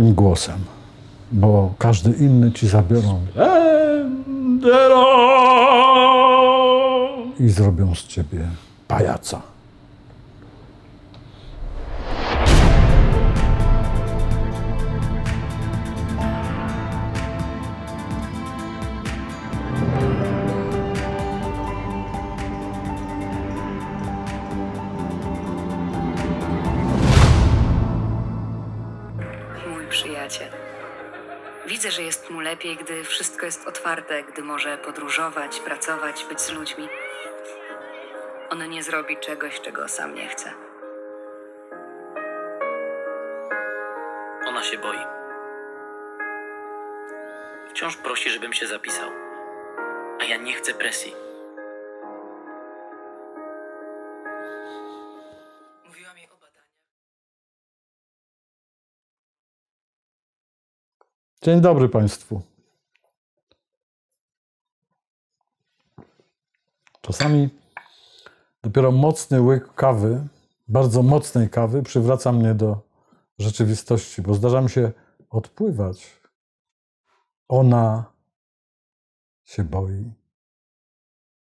swoim głosem, bo każdy inny ci zabiorą i zrobią z ciebie pajaca. Gdy może podróżować, pracować, być z ludźmi. On nie zrobi czegoś, czego sam nie chce. Ona się boi. Wciąż prosi, żebym się zapisał. A ja nie chcę presji. Mówiła mi o badaniach. Dzień dobry Państwu. Czasami dopiero mocny łyk kawy, bardzo mocnej kawy, przywraca mnie do rzeczywistości, bo zdarza mi się odpływać. Ona się boi.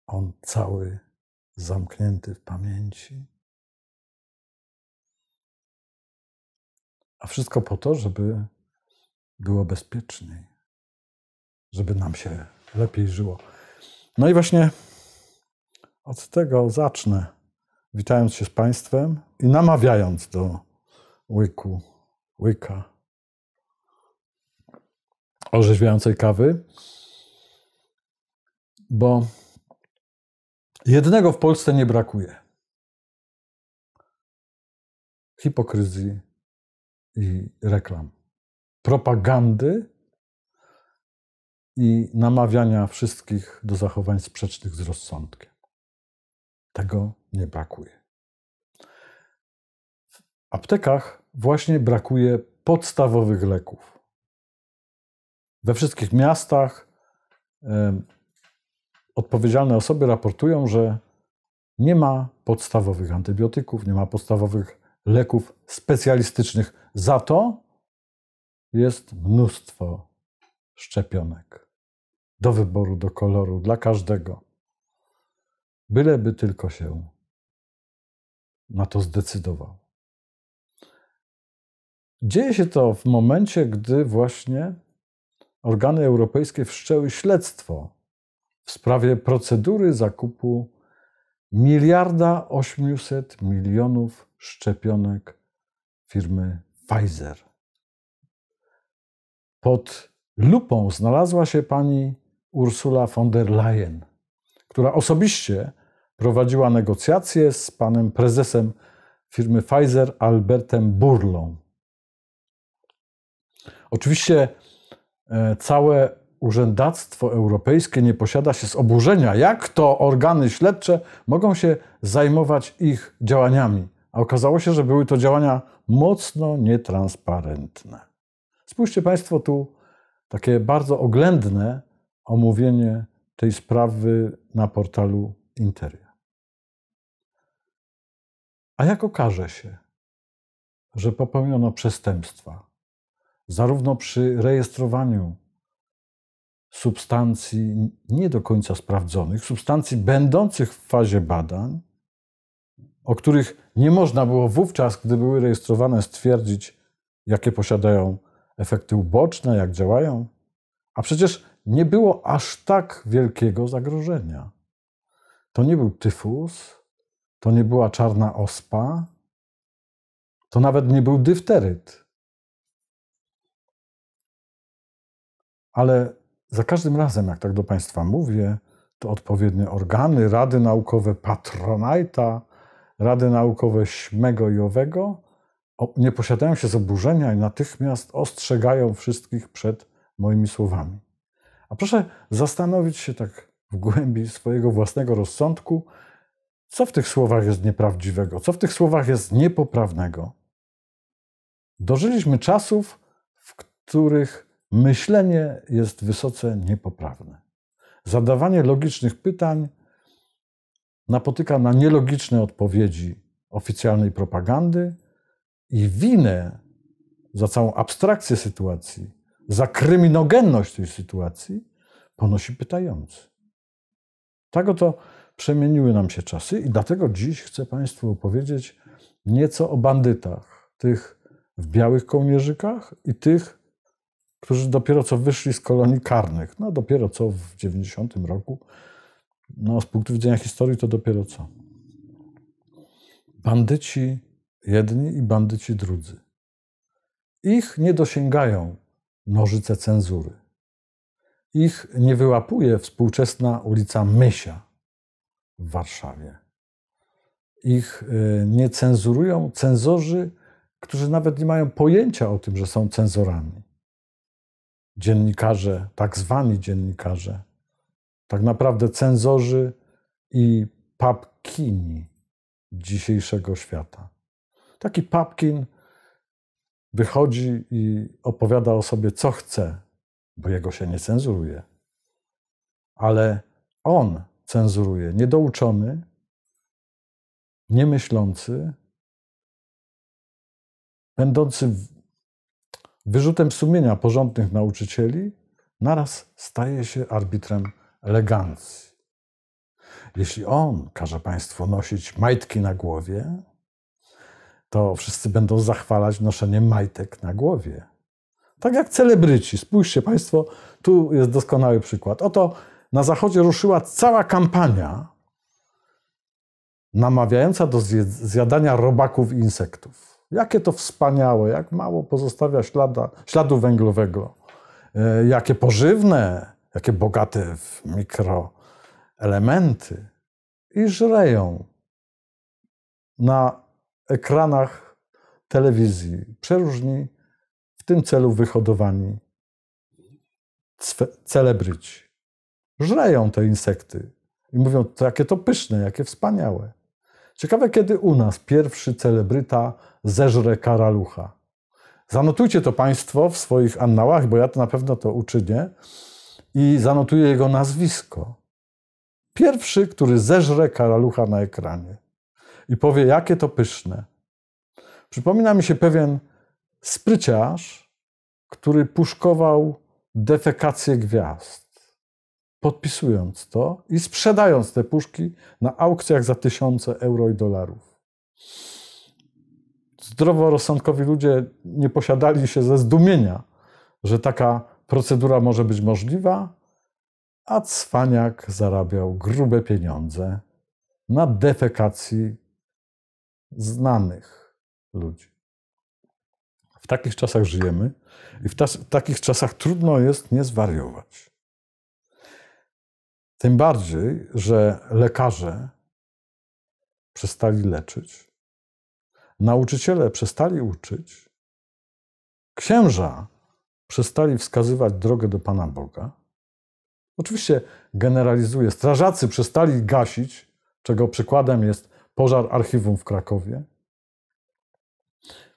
On cały zamknięty w pamięci. A wszystko po to, żeby było bezpieczniej, żeby nam się lepiej żyło. No i właśnie od tego zacznę, witając się z Państwem i namawiając do łyku, łyka orzeźwiającej kawy, bo jednego w Polsce nie brakuje. Hipokryzji i reklam propagandy i namawiania wszystkich do zachowań sprzecznych z rozsądkiem. Tego nie brakuje. W aptekach właśnie brakuje podstawowych leków. We wszystkich miastach em, odpowiedzialne osoby raportują, że nie ma podstawowych antybiotyków, nie ma podstawowych leków specjalistycznych. Za to jest mnóstwo szczepionek do wyboru, do koloru, dla każdego. Byleby tylko się na to zdecydował. Dzieje się to w momencie, gdy właśnie organy europejskie wszczęły śledztwo w sprawie procedury zakupu miliarda 800 milionów szczepionek firmy Pfizer. Pod lupą znalazła się pani Ursula von der Leyen, która osobiście prowadziła negocjacje z panem prezesem firmy Pfizer, Albertem Burlą. Oczywiście e, całe urzędactwo europejskie nie posiada się z oburzenia, jak to organy śledcze mogą się zajmować ich działaniami. A okazało się, że były to działania mocno nietransparentne. Spójrzcie Państwo tu takie bardzo oględne omówienie tej sprawy na portalu Interia. A jak okaże się, że popełniono przestępstwa, zarówno przy rejestrowaniu substancji nie do końca sprawdzonych, substancji będących w fazie badań, o których nie można było wówczas, gdy były rejestrowane, stwierdzić, jakie posiadają efekty uboczne, jak działają. A przecież nie było aż tak wielkiego zagrożenia. To nie był tyfus, to nie była czarna ospa, to nawet nie był dyfteryt. Ale za każdym razem, jak tak do Państwa mówię, to odpowiednie organy, rady naukowe Patronajta, rady naukowe Śmego i Owego nie posiadają się z oburzenia i natychmiast ostrzegają wszystkich przed moimi słowami. A proszę zastanowić się tak w głębi swojego własnego rozsądku, co w tych słowach jest nieprawdziwego, co w tych słowach jest niepoprawnego. Dożyliśmy czasów, w których myślenie jest wysoce niepoprawne. Zadawanie logicznych pytań napotyka na nielogiczne odpowiedzi oficjalnej propagandy i winę za całą abstrakcję sytuacji, za kryminogenność tej sytuacji ponosi pytający. Tak oto przemieniły nam się czasy i dlatego dziś chcę Państwu opowiedzieć nieco o bandytach, tych w białych kołnierzykach i tych, którzy dopiero co wyszli z kolonii karnych. No dopiero co w 90 roku. No z punktu widzenia historii to dopiero co. Bandyci jedni i bandyci drudzy. Ich nie dosięgają nożyce cenzury. Ich nie wyłapuje współczesna ulica Mysia w Warszawie. Ich y, nie cenzurują cenzorzy, którzy nawet nie mają pojęcia o tym, że są cenzorami. Dziennikarze, tak zwani dziennikarze, tak naprawdę cenzorzy i papkini dzisiejszego świata. Taki papkin wychodzi i opowiada o sobie, co chce, bo jego się nie cenzuruje. Ale on cenzuruje, niedouczony, niemyślący, będący wyrzutem sumienia porządnych nauczycieli, naraz staje się arbitrem elegancji. Jeśli on każe Państwu nosić majtki na głowie, to wszyscy będą zachwalać noszenie majtek na głowie. Tak jak celebryci. Spójrzcie Państwo, tu jest doskonały przykład. Oto na Zachodzie ruszyła cała kampania namawiająca do zjadania robaków i insektów. Jakie to wspaniałe, jak mało pozostawia ślada, śladu węglowego, e, jakie pożywne, jakie bogate w mikroelementy i żreją na ekranach telewizji przeróżni w tym celu wyhodowani celebryci. Żreją te insekty i mówią, jakie to pyszne, jakie wspaniałe. Ciekawe, kiedy u nas pierwszy celebryta zeżre karalucha. Zanotujcie to Państwo w swoich annałach, bo ja to na pewno to uczynię i zanotuję jego nazwisko. Pierwszy, który zeżre karalucha na ekranie i powie, jakie to pyszne. Przypomina mi się pewien spryciarz, który puszkował defekację gwiazd, podpisując to i sprzedając te puszki na aukcjach za tysiące euro i dolarów. Zdroworozsądkowi ludzie nie posiadali się ze zdumienia, że taka procedura może być możliwa, a cwaniak zarabiał grube pieniądze na defekacji znanych ludzi. W takich czasach żyjemy i w, w takich czasach trudno jest nie zwariować. Tym bardziej, że lekarze przestali leczyć, nauczyciele przestali uczyć, księża przestali wskazywać drogę do Pana Boga. Oczywiście generalizuję, strażacy przestali gasić, czego przykładem jest pożar archiwum w Krakowie.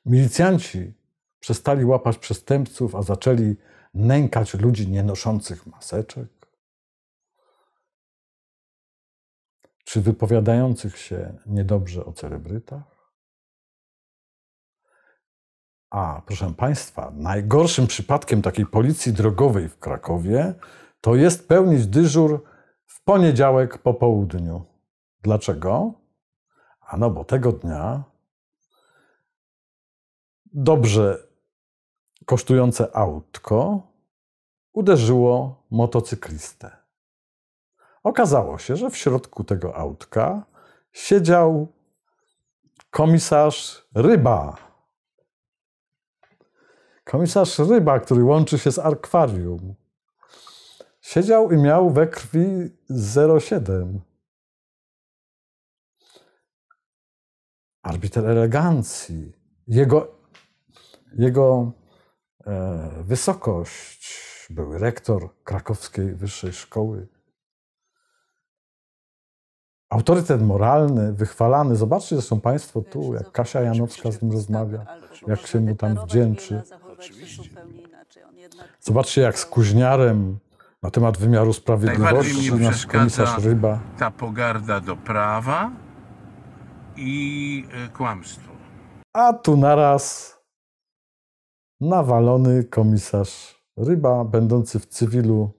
Milicjanci przestali łapać przestępców, a zaczęli nękać ludzi nienoszących maseczek. Czy wypowiadających się niedobrze o celebrytach? A proszę Państwa, najgorszym przypadkiem takiej policji drogowej w Krakowie to jest pełnić dyżur w poniedziałek po południu. Dlaczego? Ano bo tego dnia dobrze kosztujące autko uderzyło motocyklistę. Okazało się, że w środku tego autka siedział komisarz Ryba. Komisarz Ryba, który łączy się z akwarium. Siedział i miał we krwi 0,7. Arbiter elegancji, jego, jego e, wysokość, były rektor krakowskiej wyższej szkoły. Autorytet moralny, wychwalany. Zobaczcie zresztą Państwo tu, jak Kasia Janowska z nim rozmawia, jak się mu tam wdzięczy. Zobaczcie, jak z Kuźniarem Na temat wymiaru Najbardziej sprawiedliwości mnie nasz przeszkadza komisarz Ryba. ta pogarda do prawa i y, kłamstwo. A tu naraz nawalony komisarz Ryba, będący w cywilu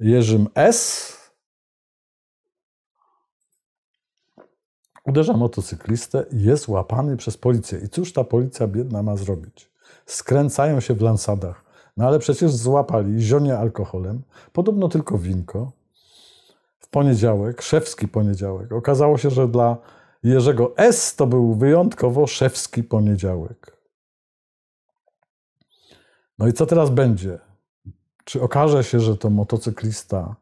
Jerzym S. Uderza motocyklistę i jest łapany przez policję. I cóż ta policja biedna ma zrobić? Skręcają się w lansadach. No ale przecież złapali zionie alkoholem, podobno tylko winko. W poniedziałek, szewski poniedziałek. Okazało się, że dla Jerzego S to był wyjątkowo szewski poniedziałek. No i co teraz będzie? Czy okaże się, że to motocyklista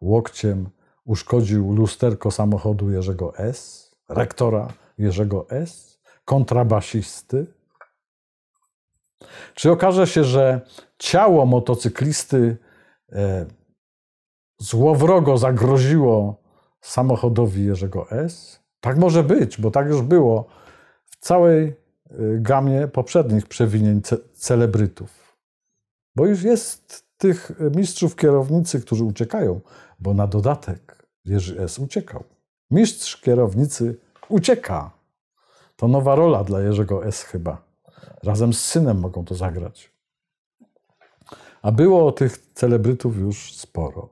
łokciem uszkodził lusterko samochodu Jerzego S, rektora Jerzego S, kontrabasisty? Czy okaże się, że ciało motocyklisty e, złowrogo zagroziło samochodowi Jerzego S? Tak może być, bo tak już było w całej y, gamie poprzednich przewinień ce celebrytów. Bo już jest tych mistrzów kierownicy, którzy uciekają, bo na dodatek Jerzy S. uciekał. Mistrz kierownicy ucieka. To nowa rola dla Jerzego S. chyba. Razem z synem mogą to zagrać. A było tych celebrytów już sporo.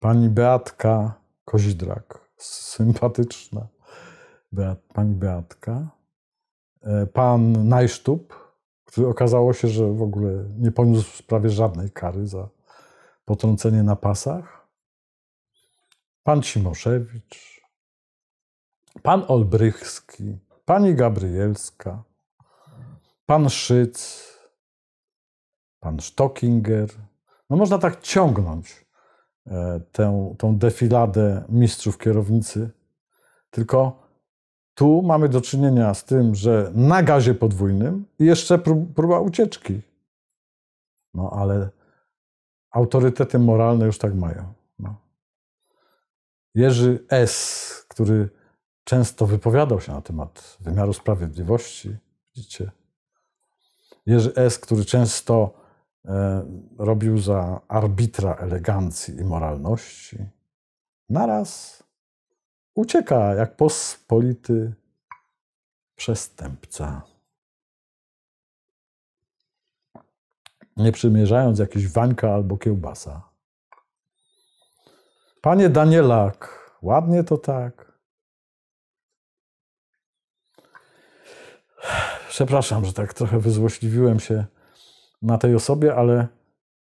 Pani Beatka Kozidrak, sympatyczna Beat, pani Beatka. E, Pan Najsztub, który okazało się, że w ogóle nie poniósł prawie żadnej kary za potrącenie na pasach. Pan Cimoszewicz. Pan Olbrychski. Pani Gabrielska. Pan Szyc. Pan Stockinger. No można tak ciągnąć e, tę, tą defiladę mistrzów kierownicy. Tylko tu mamy do czynienia z tym, że na gazie podwójnym jeszcze prób- próba ucieczki. No ale autorytety moralne już tak mają. No. Jerzy S., który często wypowiadał się na temat wymiaru sprawiedliwości, widzicie. Jerzy S., który często e, robił za arbitra elegancji i moralności, naraz ucieka jak pospolity przestępca. Nie przymierzając jakiś wańka albo kiełbasa. Panie Danielak, ładnie to tak. Przepraszam, że tak trochę wyzłośliwiłem się na tej osobie, ale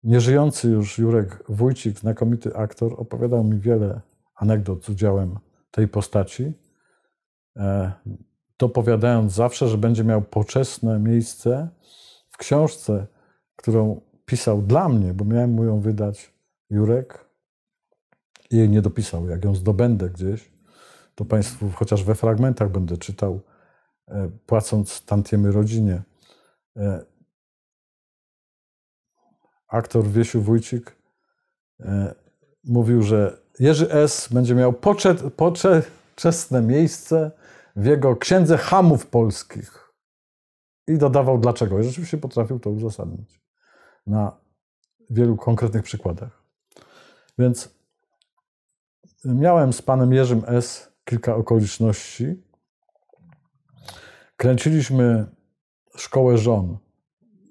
nieżyjący już Jurek Wójcik, znakomity aktor, opowiadał mi wiele anegdot z udziałem tej postaci, e, dopowiadając zawsze, że będzie miał poczesne miejsce w książce, którą pisał dla mnie, bo miałem mu ją wydać Jurek i jej nie dopisał. Jak ją zdobędę gdzieś, to Państwu chociaż we fragmentach będę czytał, e, płacąc tantiemy rodzinie. E, Aktor Wiesiu Wójcik e, mówił, że Jerzy S. będzie miał pocze- poczesne miejsce w jego księdze hamów polskich. I dodawał dlaczego. I rzeczywiście potrafił to uzasadnić na wielu konkretnych przykładach. Więc miałem z panem Jerzym S. kilka okoliczności. Kręciliśmy szkołę żon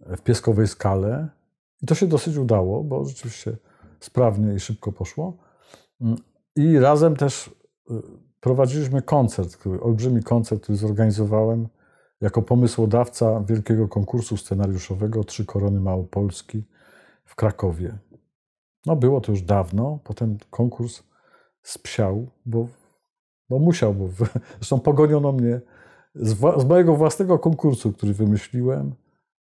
w Pieskowej Skale i to się dosyć udało, bo rzeczywiście sprawnie i szybko poszło. I razem też y, prowadziliśmy koncert, który, olbrzymi koncert, który zorganizowałem jako pomysłodawca wielkiego konkursu scenariuszowego Trzy Korony Małopolski w Krakowie. No było to już dawno, potem konkurs spsiał, bo, bo musiał, bo w, zresztą pogoniono mnie z, z mojego własnego konkursu, który wymyśliłem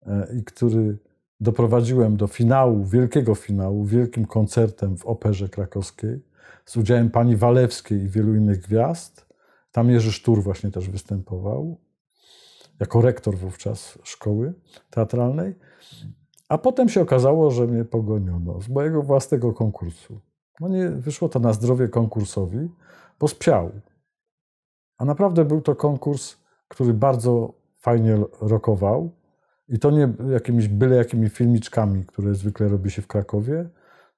e, i który doprowadziłem do finału, wielkiego finału, wielkim koncertem w Operze Krakowskiej z udziałem pani Walewskiej i wielu innych gwiazd. Tam Jerzy Sztur właśnie też występował, jako rektor wówczas szkoły teatralnej. A potem się okazało, że mnie pogoniono z mojego własnego konkursu. No nie wyszło to na zdrowie konkursowi, bo spiał. A naprawdę był to konkurs, który bardzo fajnie rokował. I to nie jakimiś byle jakimi filmiczkami, które zwykle robi się w Krakowie,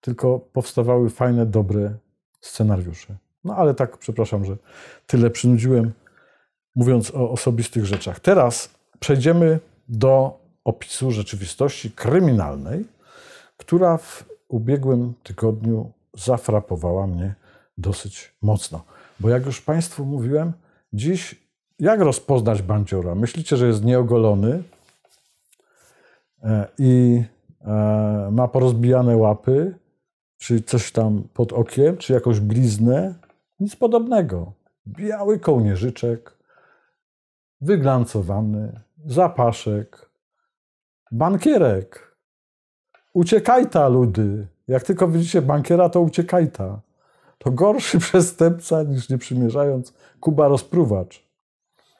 tylko powstawały fajne, dobre scenariusze. No ale tak, przepraszam, że tyle przynudziłem, mówiąc o osobistych rzeczach. Teraz przejdziemy do opisu rzeczywistości kryminalnej, która w ubiegłym tygodniu zafrapowała mnie dosyć mocno. Bo jak już Państwu mówiłem, dziś jak rozpoznać bandziora? Myślicie, że jest nieogolony e, i e, ma porozbijane łapy, czy coś tam pod okiem, czy jakąś bliznę? Nic podobnego. Biały kołnierzyczek, wyglancowany, zapaszek, bankierek. Uciekajta, ludy. Jak tylko widzicie bankiera, to uciekajta. To gorszy przestępca niż nie przymierzając Kuba rozpruwacz.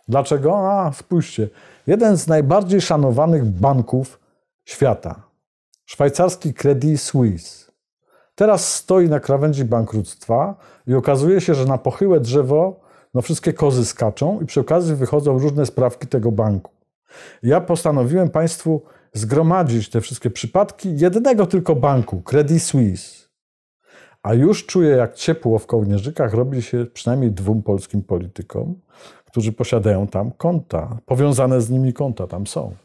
Dlaczego? A, spójrzcie. Jeden z najbardziej szanowanych banków świata, szwajcarski Credit Suisse, teraz stoi na krawędzi bankructwa i okazuje się, że na pochyłe drzewo no wszystkie kozy skaczą i przy okazji wychodzą różne sprawki tego banku. Ja postanowiłem Państwu zgromadzić te wszystkie przypadki jednego tylko banku, Credit Suisse. A już czuję, jak ciepło w kołnierzykach robi się przynajmniej dwóm polskim politykom, którzy posiadają tam konta, powiązane z nimi konta tam są.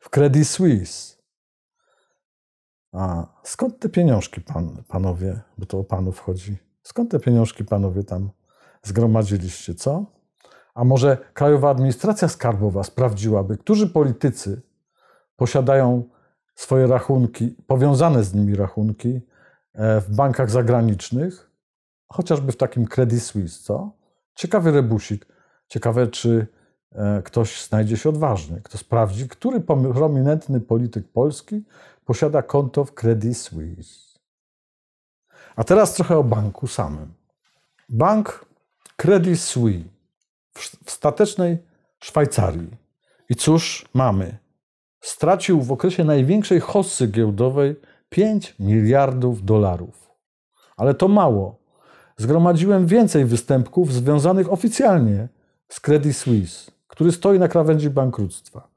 W Credit Suisse. A skąd te pieniążki, pan, panowie, bo to o panów chodzi, skąd te pieniążki, panowie, tam zgromadziliście, co? A może Krajowa Administracja Skarbowa sprawdziłaby, którzy politycy posiadają swoje rachunki, powiązane z nimi rachunki e, w bankach zagranicznych, chociażby w takim Credit Suisse, co? Ciekawy rebusik. Ciekawe, czy e, ktoś znajdzie się odważny, kto sprawdzi, który prominentny polityk polski posiada konto w Credit Suisse. A teraz trochę o banku samym. Bank Credit Suisse w statecznej Szwajcarii. I cóż mamy? Stracił w okresie największej hossy giełdowej 5 miliardów dolarów. Ale to mało. Zgromadziłem więcej występków związanych oficjalnie z Credit Suisse, który stoi na krawędzi bankructwa.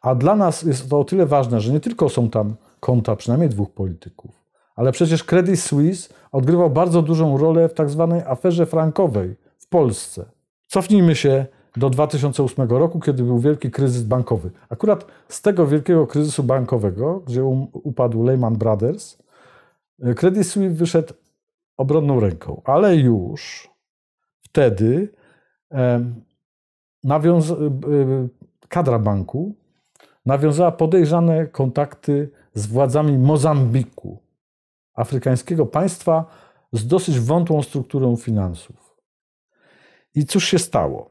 A dla nas jest to o tyle ważne, że nie tylko są tam konta przynajmniej dwóch polityków, ale przecież Credit Suisse odgrywał bardzo dużą rolę w tak zwanej aferze frankowej w Polsce. Cofnijmy się do 2008 roku, kiedy był wielki kryzys bankowy. Akurat z tego wielkiego kryzysu bankowego, gdzie um, upadł Lehman Brothers, Credit Suisse wyszedł obronną ręką, ale już wtedy. E, e, kadra banku nawiązała podejrzane kontakty z władzami Mozambiku, afrykańskiego państwa z dosyć wątłą strukturą finansów. I cóż się stało?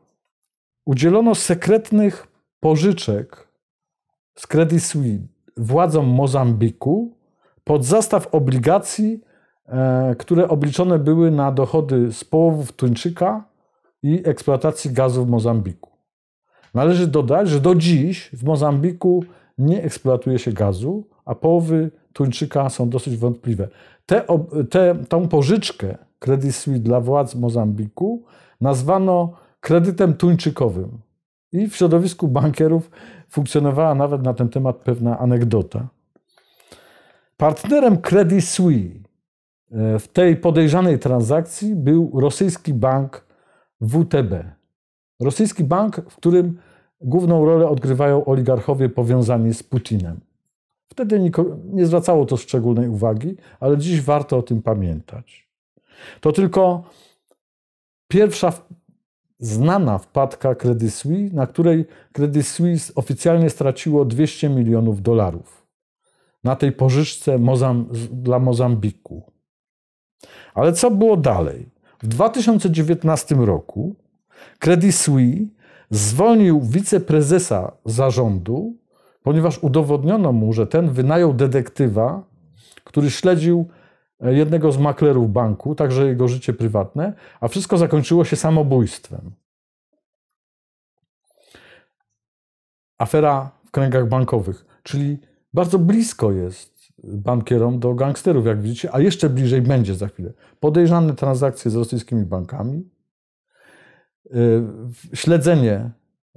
Udzielono sekretnych pożyczek z Credit Suisse władzom Mozambiku pod zastaw obligacji, e, które obliczone były na dochody z połowów tuńczyka i eksploatacji gazu w Mozambiku. Należy dodać, że do dziś w Mozambiku nie eksploatuje się gazu, a połowy tuńczyka są dosyć wątpliwe. Te, te, tą pożyczkę Credit Suisse dla władz Mozambiku nazwano kredytem tuńczykowym. I w środowisku bankierów funkcjonowała nawet na ten temat pewna anegdota. Partnerem Credit Suisse e, w tej podejrzanej transakcji był rosyjski bank WTB. Rosyjski bank, w którym główną rolę odgrywają oligarchowie powiązani z Putinem. Wtedy nie zwracało to szczególnej uwagi, ale dziś warto o tym pamiętać. To tylko pierwsza znana wpadka Credit Suisse, na której Credit Suisse oficjalnie straciło 200 milionów dolarów na tej pożyczce Mozam dla Mozambiku. Ale co było dalej? W 2019 roku Credit Suisse zwolnił wiceprezesa zarządu, ponieważ udowodniono mu, że ten wynajął detektywa, który śledził jednego z maklerów banku, także jego życie prywatne, a wszystko zakończyło się samobójstwem. Afera w kręgach bankowych, czyli bardzo blisko jest bankierom do gangsterów, jak widzicie, a jeszcze bliżej będzie za chwilę. Podejrzane transakcje z rosyjskimi bankami, y, śledzenie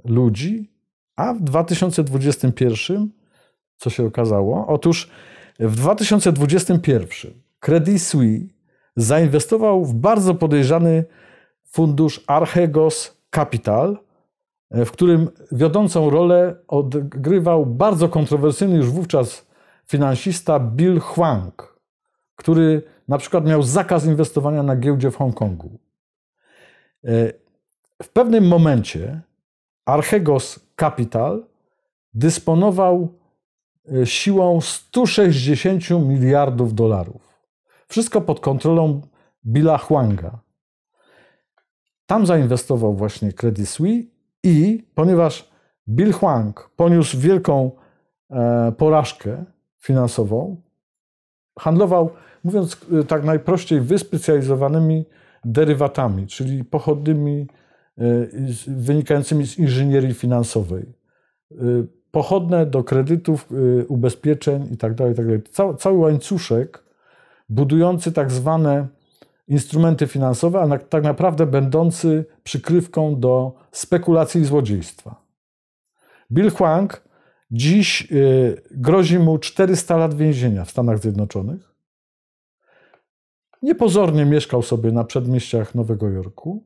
ludzi, a w 2021 co się okazało? Otóż W 2021 Credit Suisse zainwestował w bardzo podejrzany fundusz Archegos Capital, w którym wiodącą rolę odgrywał bardzo kontrowersyjny już wówczas finansista Bill Huang, który na przykład miał zakaz inwestowania na giełdzie w Hongkongu. W pewnym momencie Archegos Capital dysponował e, siłą 160 miliardów dolarów. Wszystko pod kontrolą Billa Huanga. Tam zainwestował właśnie Credit Suisse i ponieważ Bill Huang poniósł wielką e, porażkę finansową, handlował, mówiąc e, tak najprościej, wyspecjalizowanymi derywatami, czyli pochodnymi wynikającymi z inżynierii finansowej pochodne do kredytów, y, ubezpieczeń itd. Tak itd. Tak cały, cały łańcuszek budujący tak zwane instrumenty finansowe, a tak naprawdę będący przykrywką do spekulacji i złodziejstwa. Bill Huang dziś y, grozi mu 400 lat więzienia w Stanach Zjednoczonych. Niepozornie mieszkał sobie na przedmieściach Nowego Jorku.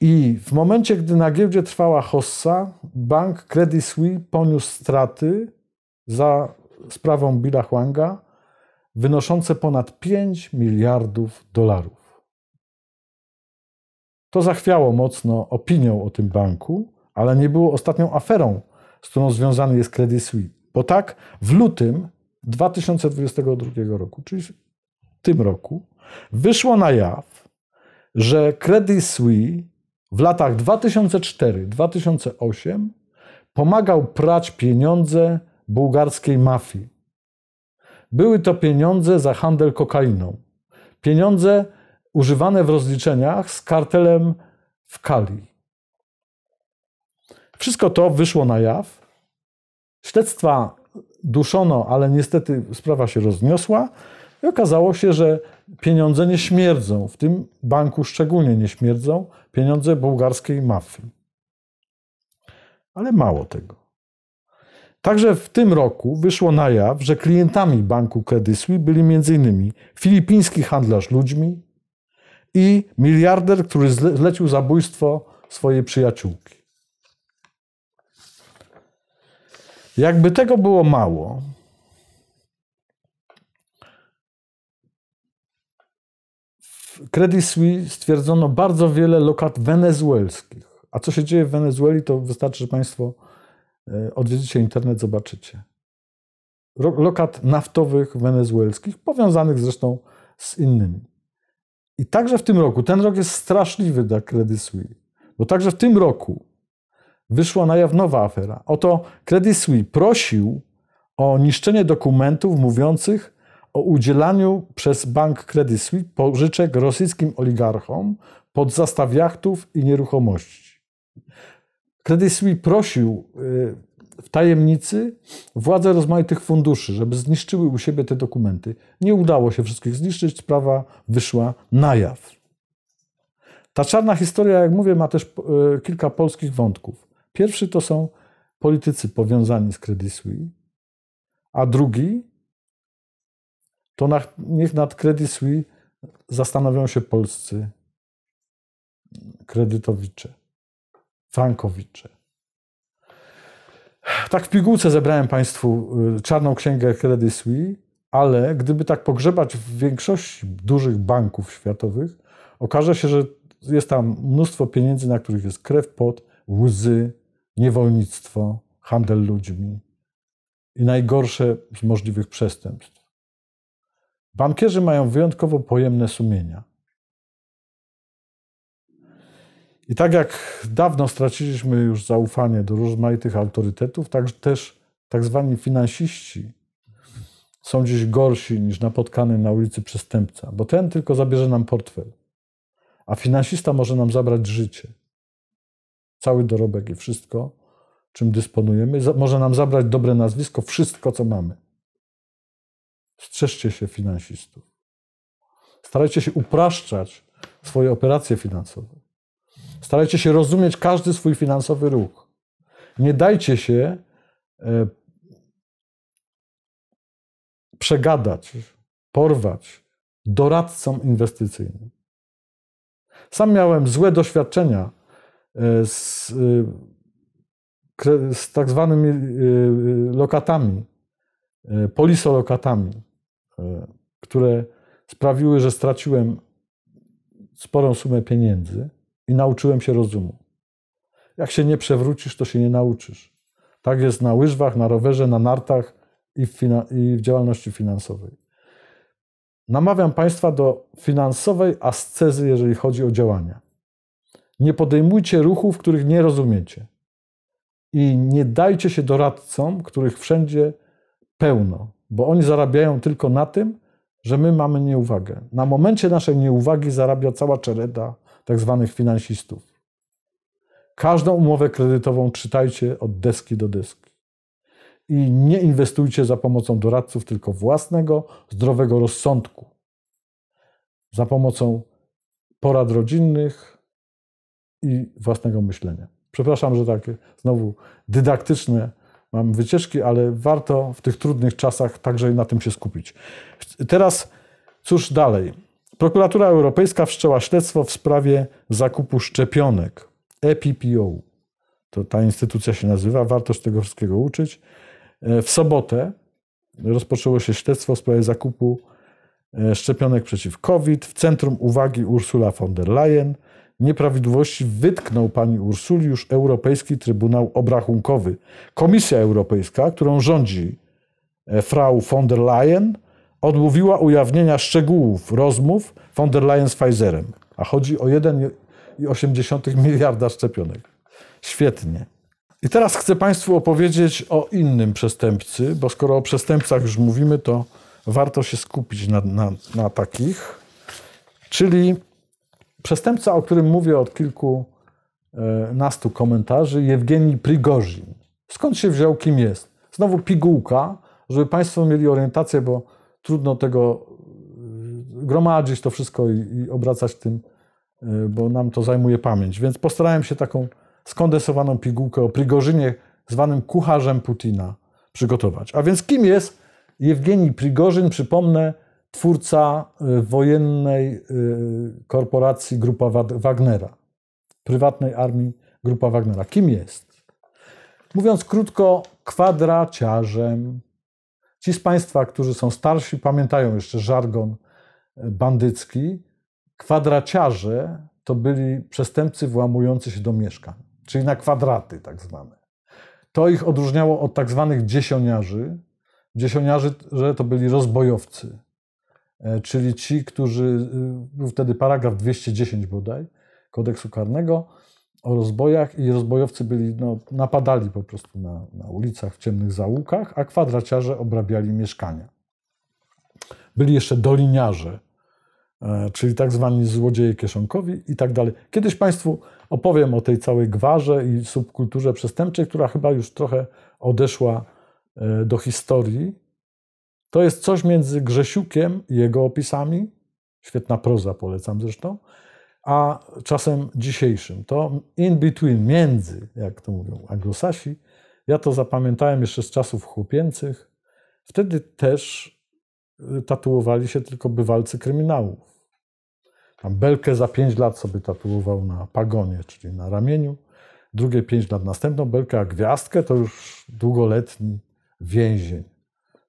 I w momencie, gdy na giełdzie trwała hossa, bank Credit Suisse poniósł straty za sprawą Billa Huanga wynoszące ponad 5 miliardów dolarów. To zachwiało mocno opinią o tym banku, ale nie było ostatnią aferą, z którą związany jest Credit Suisse. Bo tak w lutym 2022 roku, czyli w tym roku, wyszło na jaw, że Credit Suisse w latach 2004-2008 pomagał prać pieniądze bułgarskiej mafii. Były to pieniądze za handel kokainą. Pieniądze używane w rozliczeniach z kartelem w Kali. Wszystko to wyszło na jaw. Śledztwa duszono, ale niestety sprawa się rozniosła i okazało się, że pieniądze nie śmierdzą. W tym banku szczególnie nie śmierdzą pieniądze bułgarskiej mafii. Ale mało tego. Także w tym roku wyszło na jaw, że klientami banku Credit Suisse byli m.in. filipiński handlarz ludźmi i miliarder, który zlecił zabójstwo swojej przyjaciółki. Jakby tego było mało, Credit Suisse stwierdzono bardzo wiele lokat wenezuelskich. A co się dzieje w Wenezueli, to wystarczy, że Państwo e, odwiedzicie internet, zobaczycie. Lokat naftowych wenezuelskich, powiązanych zresztą z innymi. I także w tym roku, ten rok jest straszliwy dla Credit Suisse, bo także w tym roku wyszła na jaw nowa afera. Oto Credit Suisse prosił o niszczenie dokumentów mówiących o udzielaniu przez bank Credit Suisse pożyczek rosyjskim oligarchom pod zastaw jachtów i nieruchomości. Credit Suisse prosił y, w tajemnicy władze rozmaitych funduszy, żeby zniszczyły u siebie te dokumenty. Nie udało się wszystkich zniszczyć, sprawa wyszła na jaw. Ta czarna historia, jak mówię, ma też y, kilka polskich wątków. Pierwszy to są politycy powiązani z Credit Suisse, a drugi to na, niech nad Credit Suisse zastanowią się polscy kredytowicze, frankowicze. Tak w pigułce zebrałem Państwu y, czarną księgę Credit Suisse, ale gdyby tak pogrzebać w większości dużych banków światowych, okaże się, że jest tam mnóstwo pieniędzy, na których jest krew, pot, łzy, niewolnictwo, handel ludźmi i najgorsze z możliwych przestępstw. Bankierzy mają wyjątkowo pojemne sumienia. I tak jak dawno straciliśmy już zaufanie do rozmaitych autorytetów, tak też tak zwani finansiści są dziś gorsi niż napotkany na ulicy przestępca, bo ten tylko zabierze nam portfel, a finansista może nam zabrać życie, cały dorobek i wszystko, czym dysponujemy, może nam zabrać dobre nazwisko, wszystko, co mamy. Strzeżcie się finansistów. Starajcie się upraszczać swoje operacje finansowe. Starajcie się rozumieć każdy swój finansowy ruch. Nie dajcie się e, przegadać, porwać doradcom inwestycyjnym. Sam miałem złe doświadczenia e, z, e, z tak zwanymi lokatami, polisolokatami, które sprawiły, że straciłem sporą sumę pieniędzy i nauczyłem się rozumu. Jak się nie przewrócisz, to się nie nauczysz. Tak jest na łyżwach, na rowerze, na nartach i w, i w działalności finansowej. Namawiam Państwa do finansowej ascezy, jeżeli chodzi o działania. Nie podejmujcie ruchów, których nie rozumiecie. I nie dajcie się doradcom, których wszędzie pełno, bo oni zarabiają tylko na tym, że my mamy nieuwagę. Na momencie naszej nieuwagi zarabia cała czereda tak zwanych finansistów. Każdą umowę kredytową czytajcie od deski do deski. I nie inwestujcie za pomocą doradców, tylko własnego, zdrowego rozsądku. Za pomocą porad rodzinnych i własnego myślenia. Przepraszam, że takie znowu dydaktyczne mam wycieczki, ale warto w tych trudnych czasach także na tym się skupić. Teraz, cóż dalej? Prokuratura Europejska wszczęła śledztwo w sprawie zakupu szczepionek. EPPO. To ta instytucja się nazywa, warto z tego wszystkiego uczyć. E, w sobotę rozpoczęło się śledztwo w sprawie zakupu e, szczepionek przeciw COVID. W centrum uwagi Ursula von der Leyen. Nieprawidłowości wytknął pani Ursuli już Europejski Trybunał Obrachunkowy. Komisja Europejska, którą rządzi e, Frau von der Leyen, odmówiła ujawnienia szczegółów rozmów von der Leyen z Pfizerem. A chodzi o 1,8 miliarda szczepionek. Świetnie. I teraz chcę Państwu opowiedzieć o innym przestępcy, bo skoro o przestępcach już mówimy, to warto się skupić na, na, na takich. Czyli przestępca, o którym mówię od kilkunastu komentarzy, Jewgenij Prigorzin. Skąd się wziął, kim jest? Znowu pigułka, żeby Państwo mieli orientację, bo trudno tego y, gromadzić to wszystko i, i obracać tym, y, bo nam to zajmuje pamięć. Więc postarałem się taką skondensowaną pigułkę o Prigorzynie, zwanym kucharzem Putina, przygotować. A więc kim jest Jewgenij Prigorzyn? Przypomnę, twórca y, wojennej korporacji Grupa Wagnera, prywatnej armii Grupa Wagnera. Kim jest? Mówiąc krótko, kwadraciarzem, Ci z Państwa, którzy są starsi, pamiętają jeszcze żargon e, bandycki. Kwadraciarze to byli przestępcy włamujący się do mieszkań, czyli na kwadraty tak zwane. To ich odróżniało od tak zwanych dziesioniarzy. Dziesioniarzy że to byli rozbojowcy, czyli ci, którzy, y, był wtedy paragraf 210 bodaj, kodeksu karnego, o rozbojach i rozbojowcy byli, no, napadali po prostu na, na ulicach w ciemnych zaułkach, a kwadraciarze obrabiali mieszkania. Byli jeszcze doliniarze, e, czyli tak zwani złodzieje kieszonkowi i tak dalej. Kiedyś Państwu opowiem o tej całej gwarze i subkulturze przestępczej, która chyba już trochę odeszła e, do historii. To jest coś między Grzesiukiem i jego opisami, świetna proza polecam zresztą, a czasem dzisiejszym. To in between, między, jak to mówią anglosasi. Ja to zapamiętałem jeszcze z czasów chłopięcych. Wtedy też y, tatuowali się tylko bywalcy kryminałów. Tam belkę za 5 lat sobie tatuował na pagonie, czyli na ramieniu. Drugie 5 lat następną belkę, a gwiazdkę to już długoletni więzień.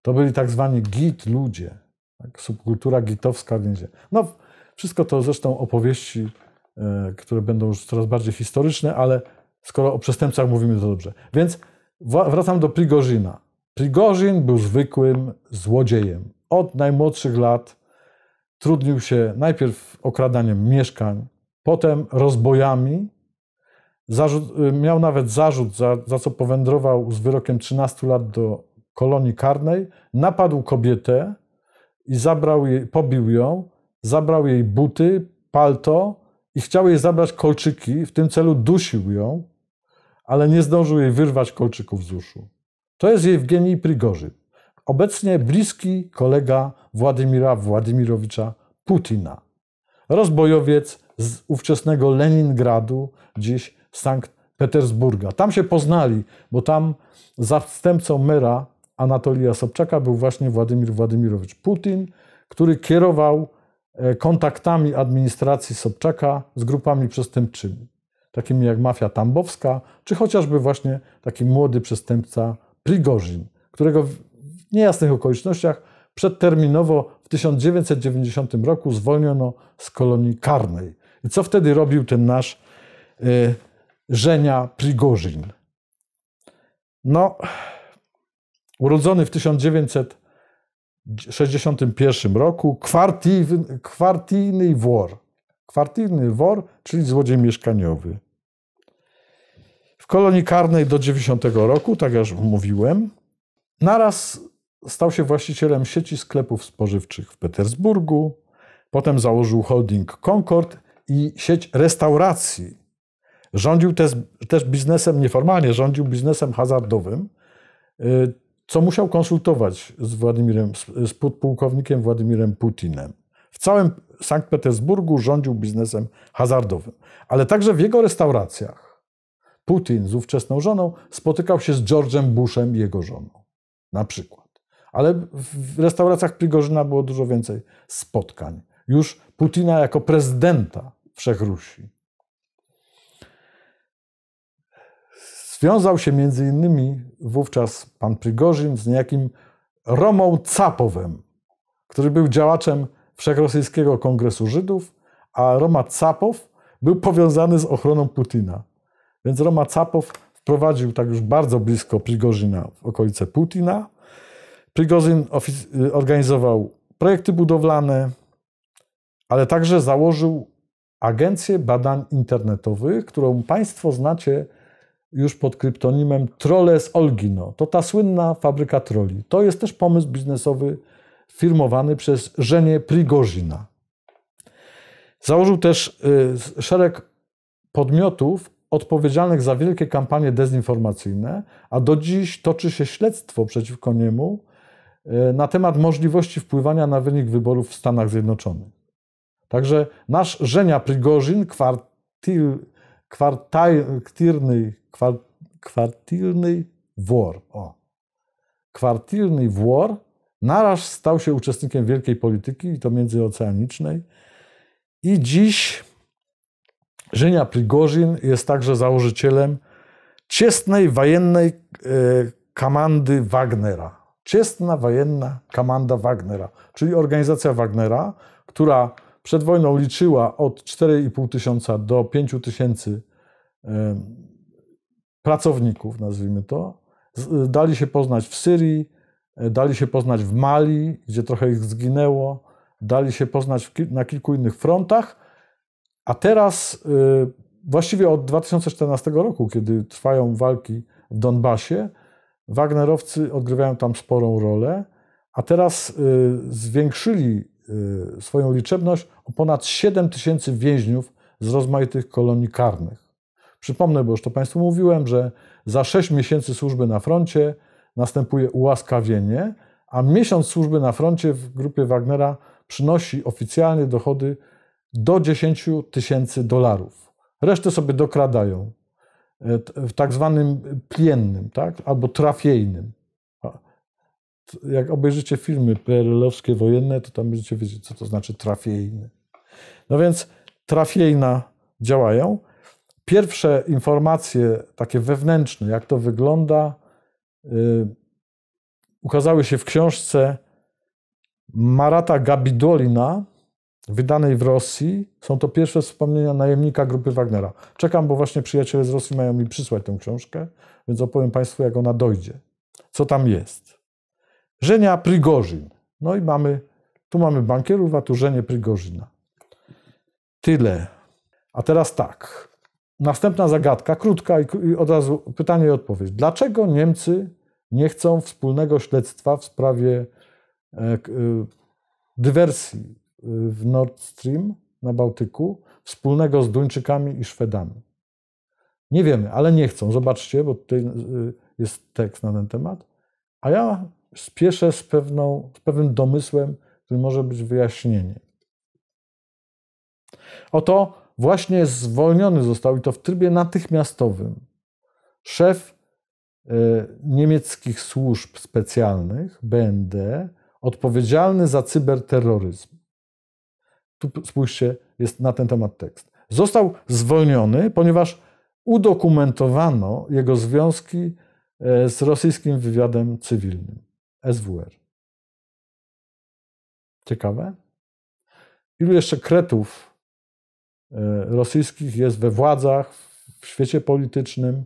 To byli tak zwani git ludzie, tak? subkultura gitowska więzień. No, wszystko to zresztą opowieści, e, które będą już coraz bardziej historyczne, ale skoro o przestępcach mówimy, to dobrze. Więc wracam do Prigorzyna. Prigorzyn był zwykłym złodziejem. Od najmłodszych lat trudnił się najpierw okradaniem mieszkań, potem rozbojami. Zarzut, miał nawet zarzut, za, za co powędrował z wyrokiem 13 lat do kolonii karnej. Napadł kobietę i zabrał jej, pobił ją, zabrał jej buty, palto i chciał jej zabrać kolczyki. W tym celu dusił ją, ale nie zdążył jej wyrwać kolczyków z uszu. To jest Jewgenij Prigorzyn. Obecnie bliski kolega Władimira Władimirowicza Putina. Rozbojowiec z ówczesnego Leningradu, dziś Sankt Petersburga. Tam się poznali, bo tam zastępcą mera Anatolija Sobczaka był właśnie Władimir Władimirowicz Putin, który kierował e, kontaktami administracji Sobczaka z grupami przestępczymi, takimi jak mafia tambowska, czy chociażby właśnie taki młody przestępca Prigorzin, którego w niejasnych okolicznościach przedterminowo w 1990 roku zwolniono z kolonii karnej. I co wtedy robił ten nasz y, Żenia Prigorzin? No, urodzony w 1961 roku, kwartijny, kwartijny wor. Kwartijny wor, czyli złodziej mieszkaniowy. W kolonii karnej do 90 roku, tak jak już mówiłem, naraz stał się właścicielem sieci sklepów spożywczych w Petersburgu, potem założył holding Concord i sieć restauracji. Rządził też, też biznesem, nieformalnie rządził biznesem hazardowym, y, co musiał konsultować z Władimirem, z podpułkownikiem Władimirem Putinem. W całym Sankt Petersburgu rządził biznesem hazardowym, ale także w jego restauracjach. Putin z ówczesną żoną spotykał się z George'em Bushem i jego żoną, na przykład. Ale w restauracjach Prigorzyna było dużo więcej spotkań. Już Putina jako prezydenta Wszechrusi. Związał się między innymi wówczas pan Prigorzin z niejakim Romą Capowem, który był działaczem Wszechrosyjskiego Kongresu Żydów, a Roma Capow był powiązany z ochroną Putina. Więc Roma Capow wprowadził tak już bardzo blisko Prigorzyna w okolice Putina. Prigorzyn organizował projekty budowlane, ale także założył agencję badań internetowych, którą Państwo znacie już pod kryptonimem Trolles Olgino. To ta słynna fabryka troli. To jest też pomysł biznesowy firmowany przez Żenię Prigozina. Założył też y, szereg podmiotów odpowiedzialnych za wielkie kampanie dezinformacyjne, a do dziś toczy się śledztwo przeciwko niemu y, na temat możliwości wpływania na wynik wyborów w Stanach Zjednoczonych. Także nasz Żenia Prigozin, kwartil, kwartilny, kwartilny wor, o, kwartilny wor, naraz stał się uczestnikiem wielkiej polityki, i to międzyoceanicznej. I dziś Żenia Prigozin jest także założycielem ciestnej wojennej e, komandy Wagnera. Ciestna wojenna komanda Wagnera, czyli organizacja Wagnera, która przed wojną liczyła od 4,5 tysiąca do 5 tysięcy pracowników, nazwijmy to. Dali się poznać w Syrii, e, dali się poznać w Mali, gdzie trochę ich zginęło, dali się poznać na kilku innych frontach, a teraz e, właściwie od 2014 roku, kiedy trwają walki w Donbasie, Wagnerowcy odgrywają tam sporą rolę, a teraz e, zwiększyli swoją liczebność o ponad 7 tysięcy więźniów z rozmaitych kolonii karnych. Przypomnę, bo już to Państwu mówiłem, że za 6 miesięcy służby na froncie następuje ułaskawienie, a miesiąc służby na froncie w grupie Wagnera przynosi oficjalnie dochody do 10 tysięcy dolarów. Resztę sobie dokradają e, w tak zwanym pliennym, tak? albo trafiejnym. Jak obejrzycie filmy PRL-owskie wojenne, to tam będziecie wiedzieć, co to znaczy trafiejny. No więc trafiejna działają. Pierwsze informacje takie wewnętrzne, jak to wygląda, yy, ukazały się w książce Marata Gabidolina, wydanej w Rosji. Są to pierwsze wspomnienia najemnika grupy Wagnera. Czekam, bo właśnie przyjaciele z Rosji mają mi przysłać tę książkę, więc opowiem Państwu, jak ona dojdzie. Co tam jest. Żenia Prigorzin. No i mamy, tu mamy bankierów, a tu Żenie Prigorzyna. Tyle. A teraz tak. Następna zagadka, krótka i od razu pytanie i odpowiedź. Dlaczego Niemcy nie chcą wspólnego śledztwa w sprawie e, e, dywersji e, w Nord Stream na Bałtyku, wspólnego z Duńczykami i Szwedami? Nie wiemy, ale nie chcą. Zobaczcie, bo tutaj jest tekst na ten temat. A ja spieszę z, pewną, z pewnym domysłem, który może być wyjaśnieniem. Oto właśnie zwolniony został i to w trybie natychmiastowym szef niemieckich służb specjalnych, BND, odpowiedzialny za cyberterroryzm. Tu spójrzcie, jest na ten temat tekst. Został zwolniony, ponieważ udokumentowano jego związki e, z rosyjskim wywiadem cywilnym, SWR. Ciekawe? Ilu jeszcze kretów e, rosyjskich jest we władzach, w świecie politycznym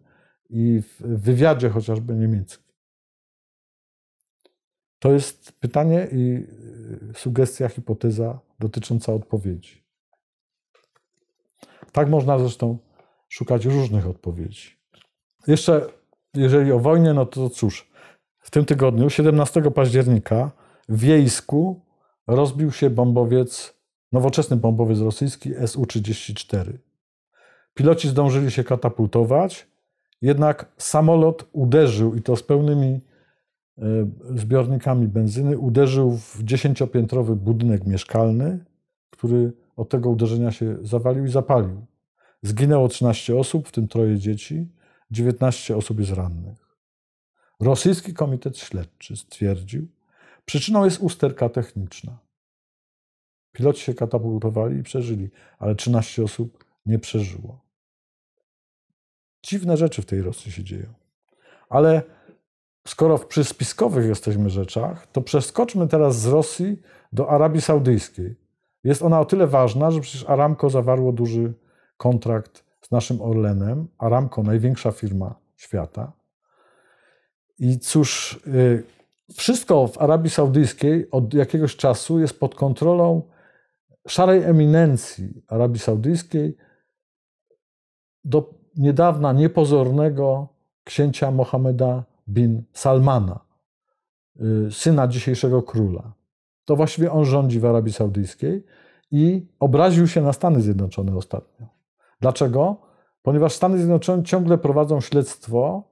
i w wywiadzie chociażby niemieckim? To jest pytanie i e, sugestia, hipoteza dotycząca odpowiedzi. Tak można zresztą szukać różnych odpowiedzi. Jeszcze, jeżeli o wojnie, no to cóż, w tym tygodniu, 17 października, w Wiejsku rozbił się bombowiec, nowoczesny bombowiec rosyjski Su-34. Piloci zdążyli się katapultować, jednak samolot uderzył, i to z pełnymi e, zbiornikami benzyny, uderzył w dziesięciopiętrowy budynek mieszkalny, który od tego uderzenia się zawalił i zapalił. Zginęło 13 osób, w tym troje dzieci, 19 osób jest rannych. Rosyjski Komitet Śledczy stwierdził, przyczyną jest usterka techniczna. Piloci się katapultowali i przeżyli, ale 13 osób nie przeżyło. Dziwne rzeczy w tej Rosji się dzieją. Ale skoro w przyspiskowych jesteśmy rzeczach, to przeskoczmy teraz z Rosji do Arabii Saudyjskiej. Jest ona o tyle ważna, że przecież Aramco zawarło duży kontrakt z naszym Orlenem. Aramco, największa firma świata. I cóż, y, wszystko w Arabii Saudyjskiej od jakiegoś czasu jest pod kontrolą szarej eminencji Arabii Saudyjskiej, do niedawna niepozornego księcia Mohameda bin Salmana, y, syna dzisiejszego króla. To właściwie on rządzi w Arabii Saudyjskiej i obraził się na Stany Zjednoczone ostatnio. Dlaczego? Ponieważ Stany Zjednoczone ciągle prowadzą śledztwo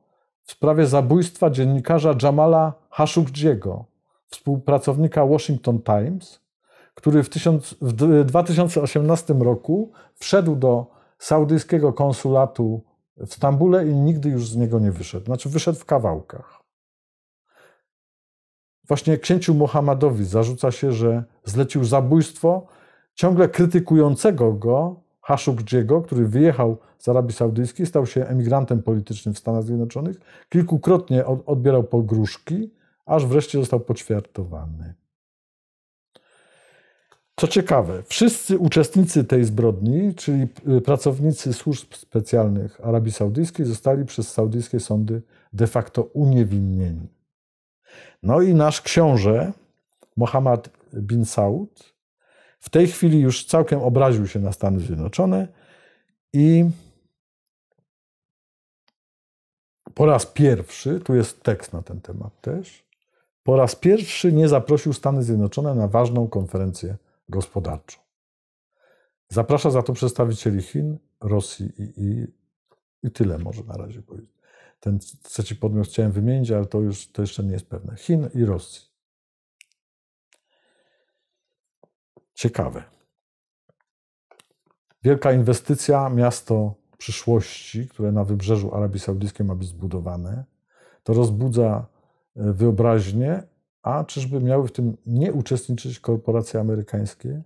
w sprawie zabójstwa dziennikarza Jamala Khashoggiego, współpracownika Washington Times, który w, tysiąc, w 2018 roku wszedł do saudyjskiego konsulatu w Stambule i nigdy już z niego nie wyszedł. Znaczy, wyszedł w kawałkach. Właśnie księciu Mohamedowi zarzuca się, że zlecił zabójstwo ciągle krytykującego go Khashoggiego, który wyjechał z Arabii Saudyjskiej, stał się emigrantem politycznym w Stanach Zjednoczonych, kilkukrotnie odbierał pogróżki, aż wreszcie został poćwiartowany. Co ciekawe, wszyscy uczestnicy tej zbrodni, czyli y, pracownicy służb specjalnych Arabii Saudyjskiej, zostali przez saudyjskie sądy de facto uniewinnieni. No i nasz książę, Mohammed bin Saud, w tej chwili już całkiem obraził się na Stany Zjednoczone i po raz pierwszy, tu jest tekst na ten temat też, po raz pierwszy nie zaprosił Stany Zjednoczone na ważną konferencję gospodarczą. Zaprasza za to przedstawicieli Chin, Rosji i, i, i tyle może na razie powiedzieć. Ten trzeci podmiot chciałem wymienić, ale to już to jeszcze nie jest pewne. Chin i Rosji. Ciekawe. Wielka inwestycja, miasto przyszłości, które na wybrzeżu Arabii Saudyjskiej ma być zbudowane. To rozbudza e, wyobraźnię, a czyżby miały w tym nie uczestniczyć korporacje amerykańskie?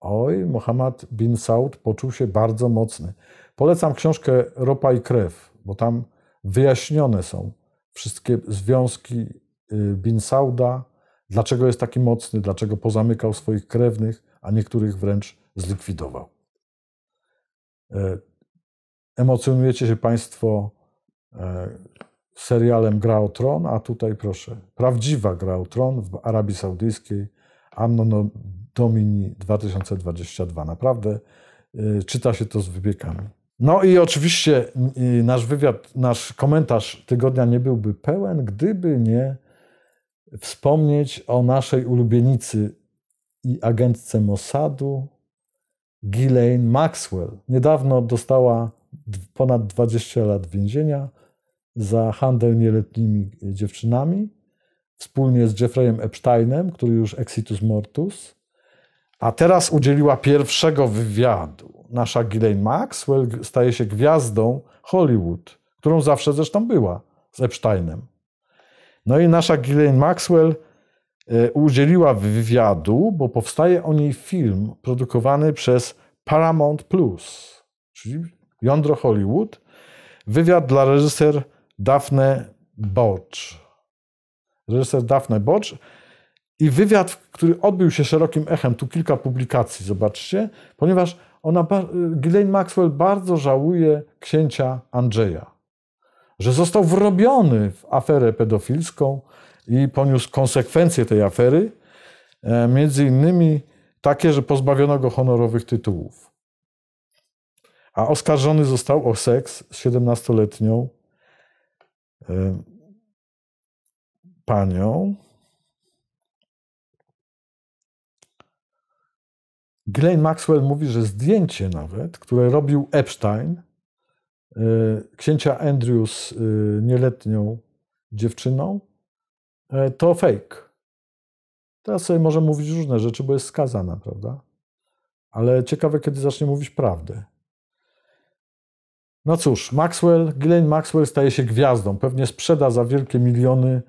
Oj, Mohammed bin Saud poczuł się bardzo mocny. Polecam książkę Ropa i krew, bo tam wyjaśnione są wszystkie związki y, bin Sauda, dlaczego jest taki mocny, dlaczego pozamykał swoich krewnych, a niektórych wręcz zlikwidował. E, emocjonujecie się Państwo e, serialem Gra o Tron, a tutaj proszę, prawdziwa Gra o Tron w Arabii Saudyjskiej, Anno Domini 2022. Naprawdę e, czyta się to z wybiegami. No i oczywiście nasz wywiad, nasz komentarz tygodnia nie byłby pełen, gdyby nie wspomnieć o naszej ulubienicy i agentce Mossadu Ghislaine Maxwell. Niedawno dostała ponad 20 lat więzienia za handel nieletnimi dziewczynami, wspólnie z Jeffreyem Epsteinem, który już exitus mortus. A teraz udzieliła pierwszego wywiadu. Nasza Ghislaine Maxwell staje się gwiazdą Hollywood, którą zawsze zresztą była. z Epsteinem. No i nasza Ghislaine Maxwell e, udzieliła wywiadu, bo powstaje o niej film produkowany przez Paramount Plus, czyli jądro Hollywood. Wywiad dla reżyser Daphne Borch. Reżyser Daphne Borch. I wywiad, który odbył się szerokim echem, tu kilka publikacji, zobaczcie, ponieważ ona, Ghislaine Maxwell bardzo żałuje księcia Andrzeja, że został wrobiony w aferę pedofilską i poniósł konsekwencje tej afery, e, między innymi takie, że pozbawiono go honorowych tytułów. A oskarżony został o seks z 17-letnią e, panią. Ghislaine Maxwell mówi, że zdjęcie nawet, które robił Epstein, y, księcia Andrew z nieletnią dziewczyną, to fake. Teraz sobie może mówić różne rzeczy, bo jest skazana, prawda? Ale ciekawe, kiedy zacznie mówić prawdę. No cóż, Maxwell, Ghislaine Maxwell staje się gwiazdą. Pewnie sprzeda za wielkie miliony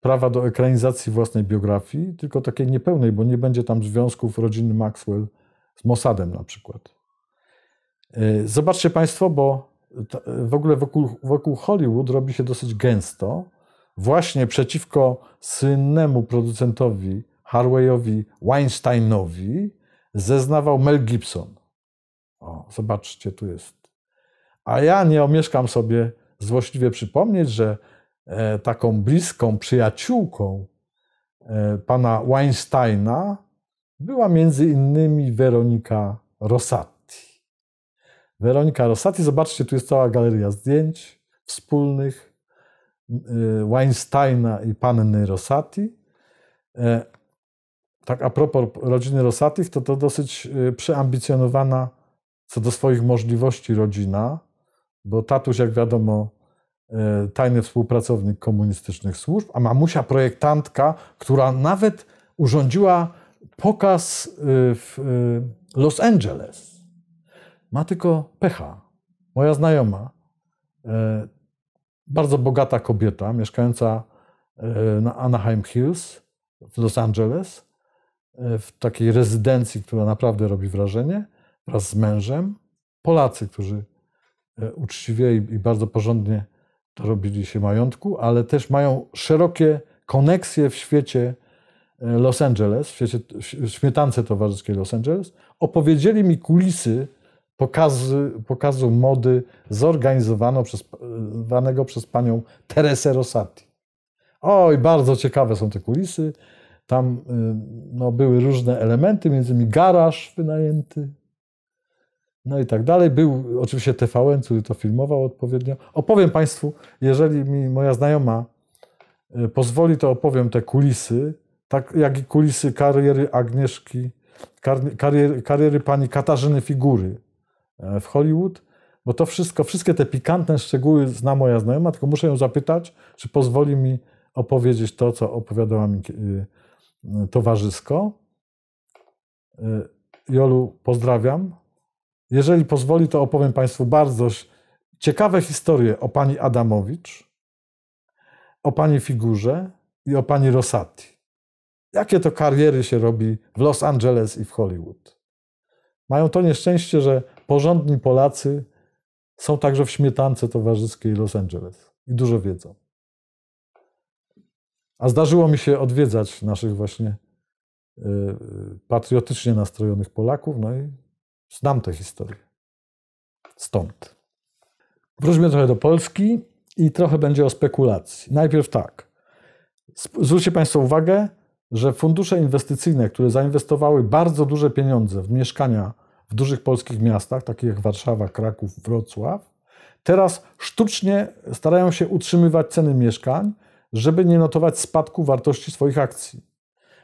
prawa do ekranizacji własnej biografii, tylko takiej niepełnej, bo nie będzie tam związków rodziny Maxwell z Mossadem na przykład. E, zobaczcie Państwo, bo w ogóle wokół, wokół Hollywood robi się dosyć gęsto. Właśnie przeciwko synnemu producentowi Harwayowi Weinsteinowi zeznawał Mel Gibson. O, zobaczcie, tu jest. A ja nie omieszkam sobie złośliwie przypomnieć, że e, taką bliską przyjaciółką e, pana Weinsteina była między innymi Weronika Rosati. Weronika Rosati, zobaczcie, tu jest cała galeria zdjęć wspólnych Weinsteina i panny Rosati. E, tak a propos rodziny Rosatich, to to dosyć y, przeambicjonowana co do swoich możliwości rodzina, bo tatuś, jak wiadomo, e, tajny współpracownik komunistycznych służb, a mamusia projektantka, która nawet urządziła pokaz y, w y, Los Angeles. Ma tylko pecha. Moja znajoma, e, bardzo bogata kobieta, mieszkająca e, na Anaheim Hills w Los Angeles, e, w takiej rezydencji, która naprawdę robi wrażenie, wraz z mężem. Polacy, którzy uczciwie i bardzo porządnie dorobili się majątku, ale też mają szerokie koneksje w świecie Los Angeles, w, świecie, w śmietance towarzyskiej Los Angeles, opowiedzieli mi kulisy pokazu mody zorganizowanego przez, panią Teresę Rosati. Oj, bardzo ciekawe są te kulisy. Tam y, no, były różne elementy, między innymi garaż wynajęty, no i tak dalej. Był oczywiście TVN, który to filmował odpowiednio. Opowiem Państwu, jeżeli mi moja znajoma y, pozwoli, to opowiem te kulisy tak jak i kulisy kariery Agnieszki, kariery, kariery pani Katarzyny Figury w Hollywood, bo to wszystko, wszystkie te pikantne szczegóły zna moja znajoma, tylko muszę ją zapytać, czy pozwoli mi opowiedzieć to, co opowiadała mi e, towarzysko. E, Jolu, pozdrawiam. Jeżeli pozwoli, to opowiem Państwu bardzo ciekawe historie o pani Adamowicz, o pani Figurze i o pani Rosati. Jakie to kariery się robi w Los Angeles i w Hollywood? Mają to nieszczęście, że porządni Polacy są także w śmietance towarzyskiej Los Angeles i dużo wiedzą. A zdarzyło mi się odwiedzać naszych właśnie y, patriotycznie nastrojonych Polaków, no i znam tę historię. Stąd. Wróćmy trochę do Polski i trochę będzie o spekulacji. Najpierw tak. Zwróćcie Państwo uwagę, że fundusze inwestycyjne, które zainwestowały bardzo duże pieniądze w mieszkania w dużych polskich miastach, takich jak Warszawa, Kraków, Wrocław, teraz sztucznie starają się utrzymywać ceny mieszkań, żeby nie notować spadku wartości swoich akcji.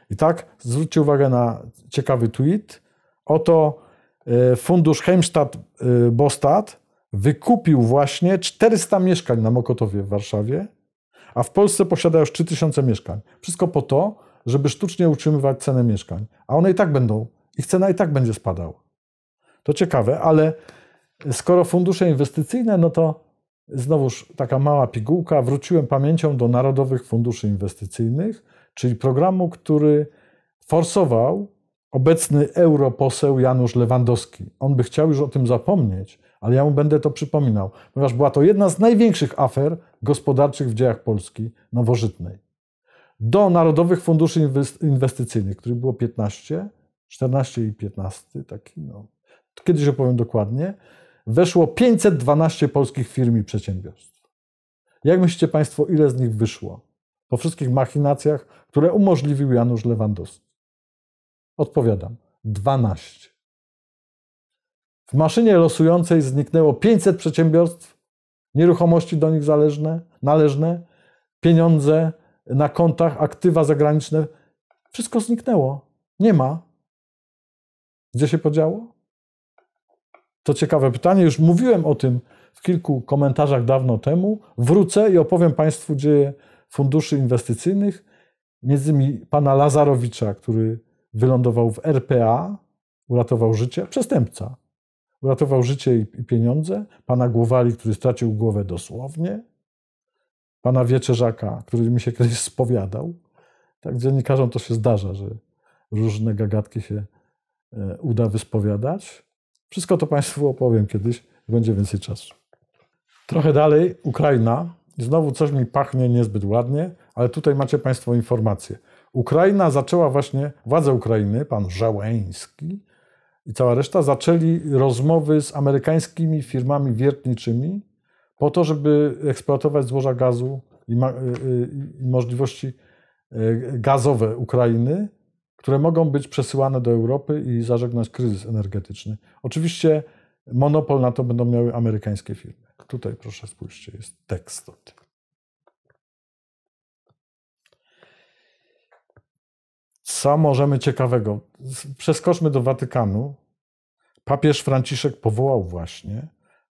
I tak zwróćcie uwagę na ciekawy tweet. Oto e, fundusz Heimstadt-Bostat e, wykupił właśnie 400 mieszkań na Mokotowie w Warszawie, a w Polsce posiada już 3000 mieszkań. Wszystko po to, żeby sztucznie utrzymywać cenę mieszkań. A one i tak będą, ich cena i tak będzie spadała. To ciekawe, ale skoro fundusze inwestycyjne, no to znowuż taka mała pigułka, wróciłem pamięcią do Narodowych Funduszy Inwestycyjnych, czyli programu, który forsował obecny europoseł Janusz Lewandowski. On by chciał już o tym zapomnieć, ale ja mu będę to przypominał, ponieważ była to jedna z największych afer gospodarczych w dziejach Polski nowożytnej. Do Narodowych Funduszy Inwestycyjnych, których było 15, 14 i 15, taki no, kiedyś opowiem dokładnie, weszło 512 polskich firm i przedsiębiorstw. Jak myślicie Państwo, ile z nich wyszło? Po wszystkich machinacjach, które umożliwił Janusz Lewandowski. Odpowiadam, 12. W maszynie losującej zniknęło 500 przedsiębiorstw, nieruchomości do nich zależne, należne, pieniądze na kontach, aktywa zagraniczne. Wszystko zniknęło. Nie ma. Gdzie się podziało? To ciekawe pytanie. Już mówiłem o tym w kilku komentarzach dawno temu. Wrócę i opowiem Państwu dzieje funduszy inwestycyjnych, między innymi pana Lazarowicza, który wylądował w RPA, uratował życie, przestępca. Uratował życie i pieniądze. Pana Głowali, który stracił głowę dosłownie. Pana Wieczerzaka, który mi się kiedyś spowiadał. Tak dziennikarzom to się zdarza, że różne gagatki się e, uda wyspowiadać. Wszystko to Państwu opowiem kiedyś, będzie więcej czasu. Trochę dalej, Ukraina. Znowu coś mi pachnie niezbyt ładnie, ale tutaj macie Państwo informację. Ukraina zaczęła właśnie, władze Ukrainy, pan Żałęński i cała reszta zaczęli rozmowy z amerykańskimi firmami wiertniczymi po to, żeby eksploatować złoża gazu i, ma, y, y, i możliwości y, gazowe Ukrainy, które mogą być przesyłane do Europy i zażegnać kryzys energetyczny. Oczywiście monopol na to będą miały amerykańskie firmy. Tutaj proszę spójrzcie, jest tekst o tym. Co możemy ciekawego? Przeskoczmy do Watykanu. Papież Franciszek powołał właśnie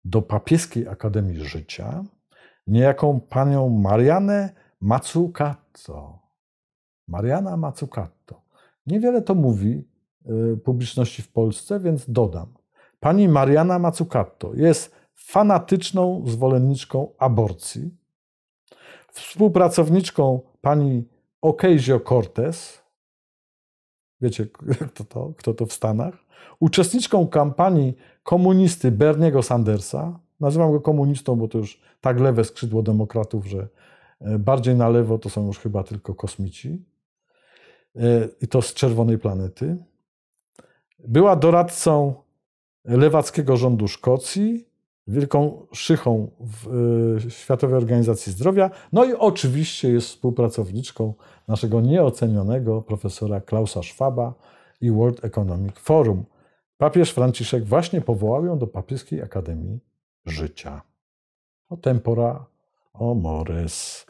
do Papieskiej Akademii Życia niejaką panią Marianę Mazzucato. Mariana Mazzucato. Niewiele to mówi y, publiczności w Polsce, więc dodam. Pani Mariana Mazzucato jest fanatyczną zwolenniczką aborcji, współpracowniczką pani Ocasio Cortez, Wiecie, kto to, kto to w Stanach? Uczestniczką kampanii komunisty Berniego Sandersa. Nazywam go komunistą, bo to już tak lewe skrzydło demokratów, że e, bardziej na lewo to są już chyba tylko kosmici. E, I to z czerwonej planety. Była doradcą lewackiego rządu Szkocji, wielką szychą w e, Światowej Organizacji Zdrowia. No i oczywiście jest współpracowniczką naszego nieocenionego profesora Klausa Schwaba i World Economic Forum. Papież Franciszek właśnie powołał ją do Papieskiej Akademii Życia. O tempora, o mores.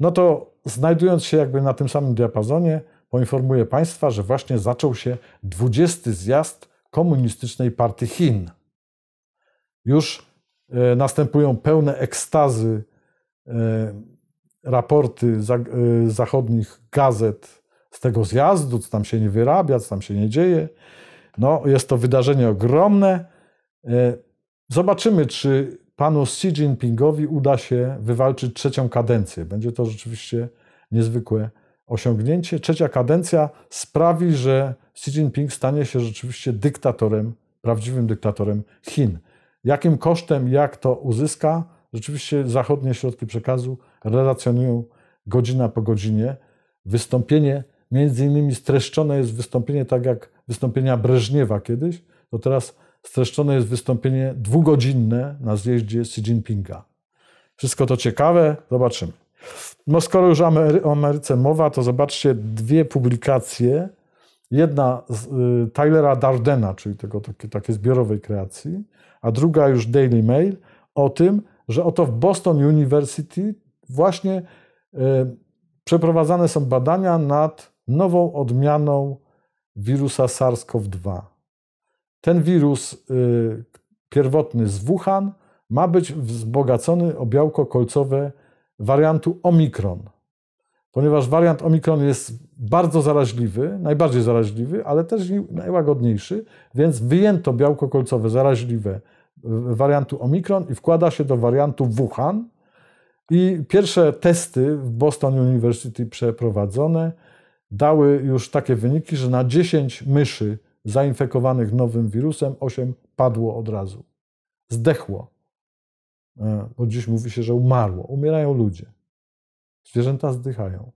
No to znajdując się jakby na tym samym diapazonie, poinformuję Państwa, że właśnie zaczął się 20 zjazd Komunistycznej Partii Chin. Już e, następują pełne ekstazy e, raporty e, zachodnich gazet z tego zjazdu, co tam się nie wyrabia, co tam się nie dzieje. No, jest to wydarzenie ogromne. Zobaczymy, czy panu Xi Jinpingowi uda się wywalczyć trzecią kadencję. Będzie to rzeczywiście niezwykłe osiągnięcie. Trzecia kadencja sprawi, że Xi Jinping stanie się rzeczywiście dyktatorem, prawdziwym dyktatorem Chin. Jakim kosztem, jak to uzyska? Rzeczywiście zachodnie środki przekazu relacjonują godzina po godzinie. Wystąpienie, między innymi streszczone jest wystąpienie tak jak wystąpienia Breżniewa kiedyś, to teraz streszczone jest wystąpienie dwugodzinne na zjeździe Xi Jinpinga. Wszystko to ciekawe, zobaczymy. No skoro już o Ameryce mowa, to zobaczcie dwie publikacje. Jedna z y, Tylera Dardena, czyli tego takiej, takiej zbiorowej kreacji, a druga już Daily Mail, o tym, że oto w Boston University właśnie y, przeprowadzane są badania nad nową odmianą wirusa SARS-CoV-2. Ten wirus y, pierwotny z Wuhan ma być wzbogacony o białko kolcowe wariantu Omikron. Ponieważ wariant Omikron jest bardzo zaraźliwy, najbardziej zaraźliwy, ale też najłagodniejszy, więc wyjęto białko kolcowe zaraźliwe wariantu Omikron i wkłada się do wariantu Wuhan. I pierwsze testy w Boston University przeprowadzone dały już takie wyniki, że na 10 myszy zainfekowanych nowym wirusem 8 padło od razu. Zdechło. E, bo dziś mówi się, że umarło. Umierają ludzie. Zwierzęta zdychają.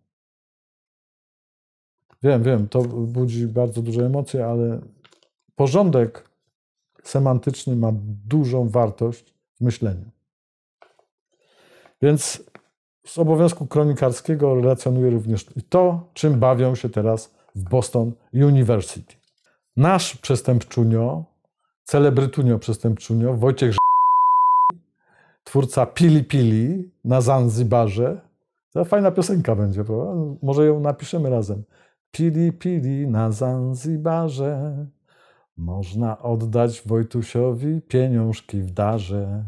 Wiem, wiem, to budzi bardzo duże emocje, ale porządek semantyczny ma dużą wartość w myśleniu. Więc z obowiązku kronikarskiego relacjonuję również i to, czym bawią się teraz w Boston University. Nasz przestępczunio, celebrytunio przestępczunio, Wojciech twórca Pili Pili na Zanzibarze. To fajna piosenka będzie, prawda? Może ją napiszemy razem. Pili Pili na Zanzibarze. Można oddać Wojtusiowi pieniążki w darze.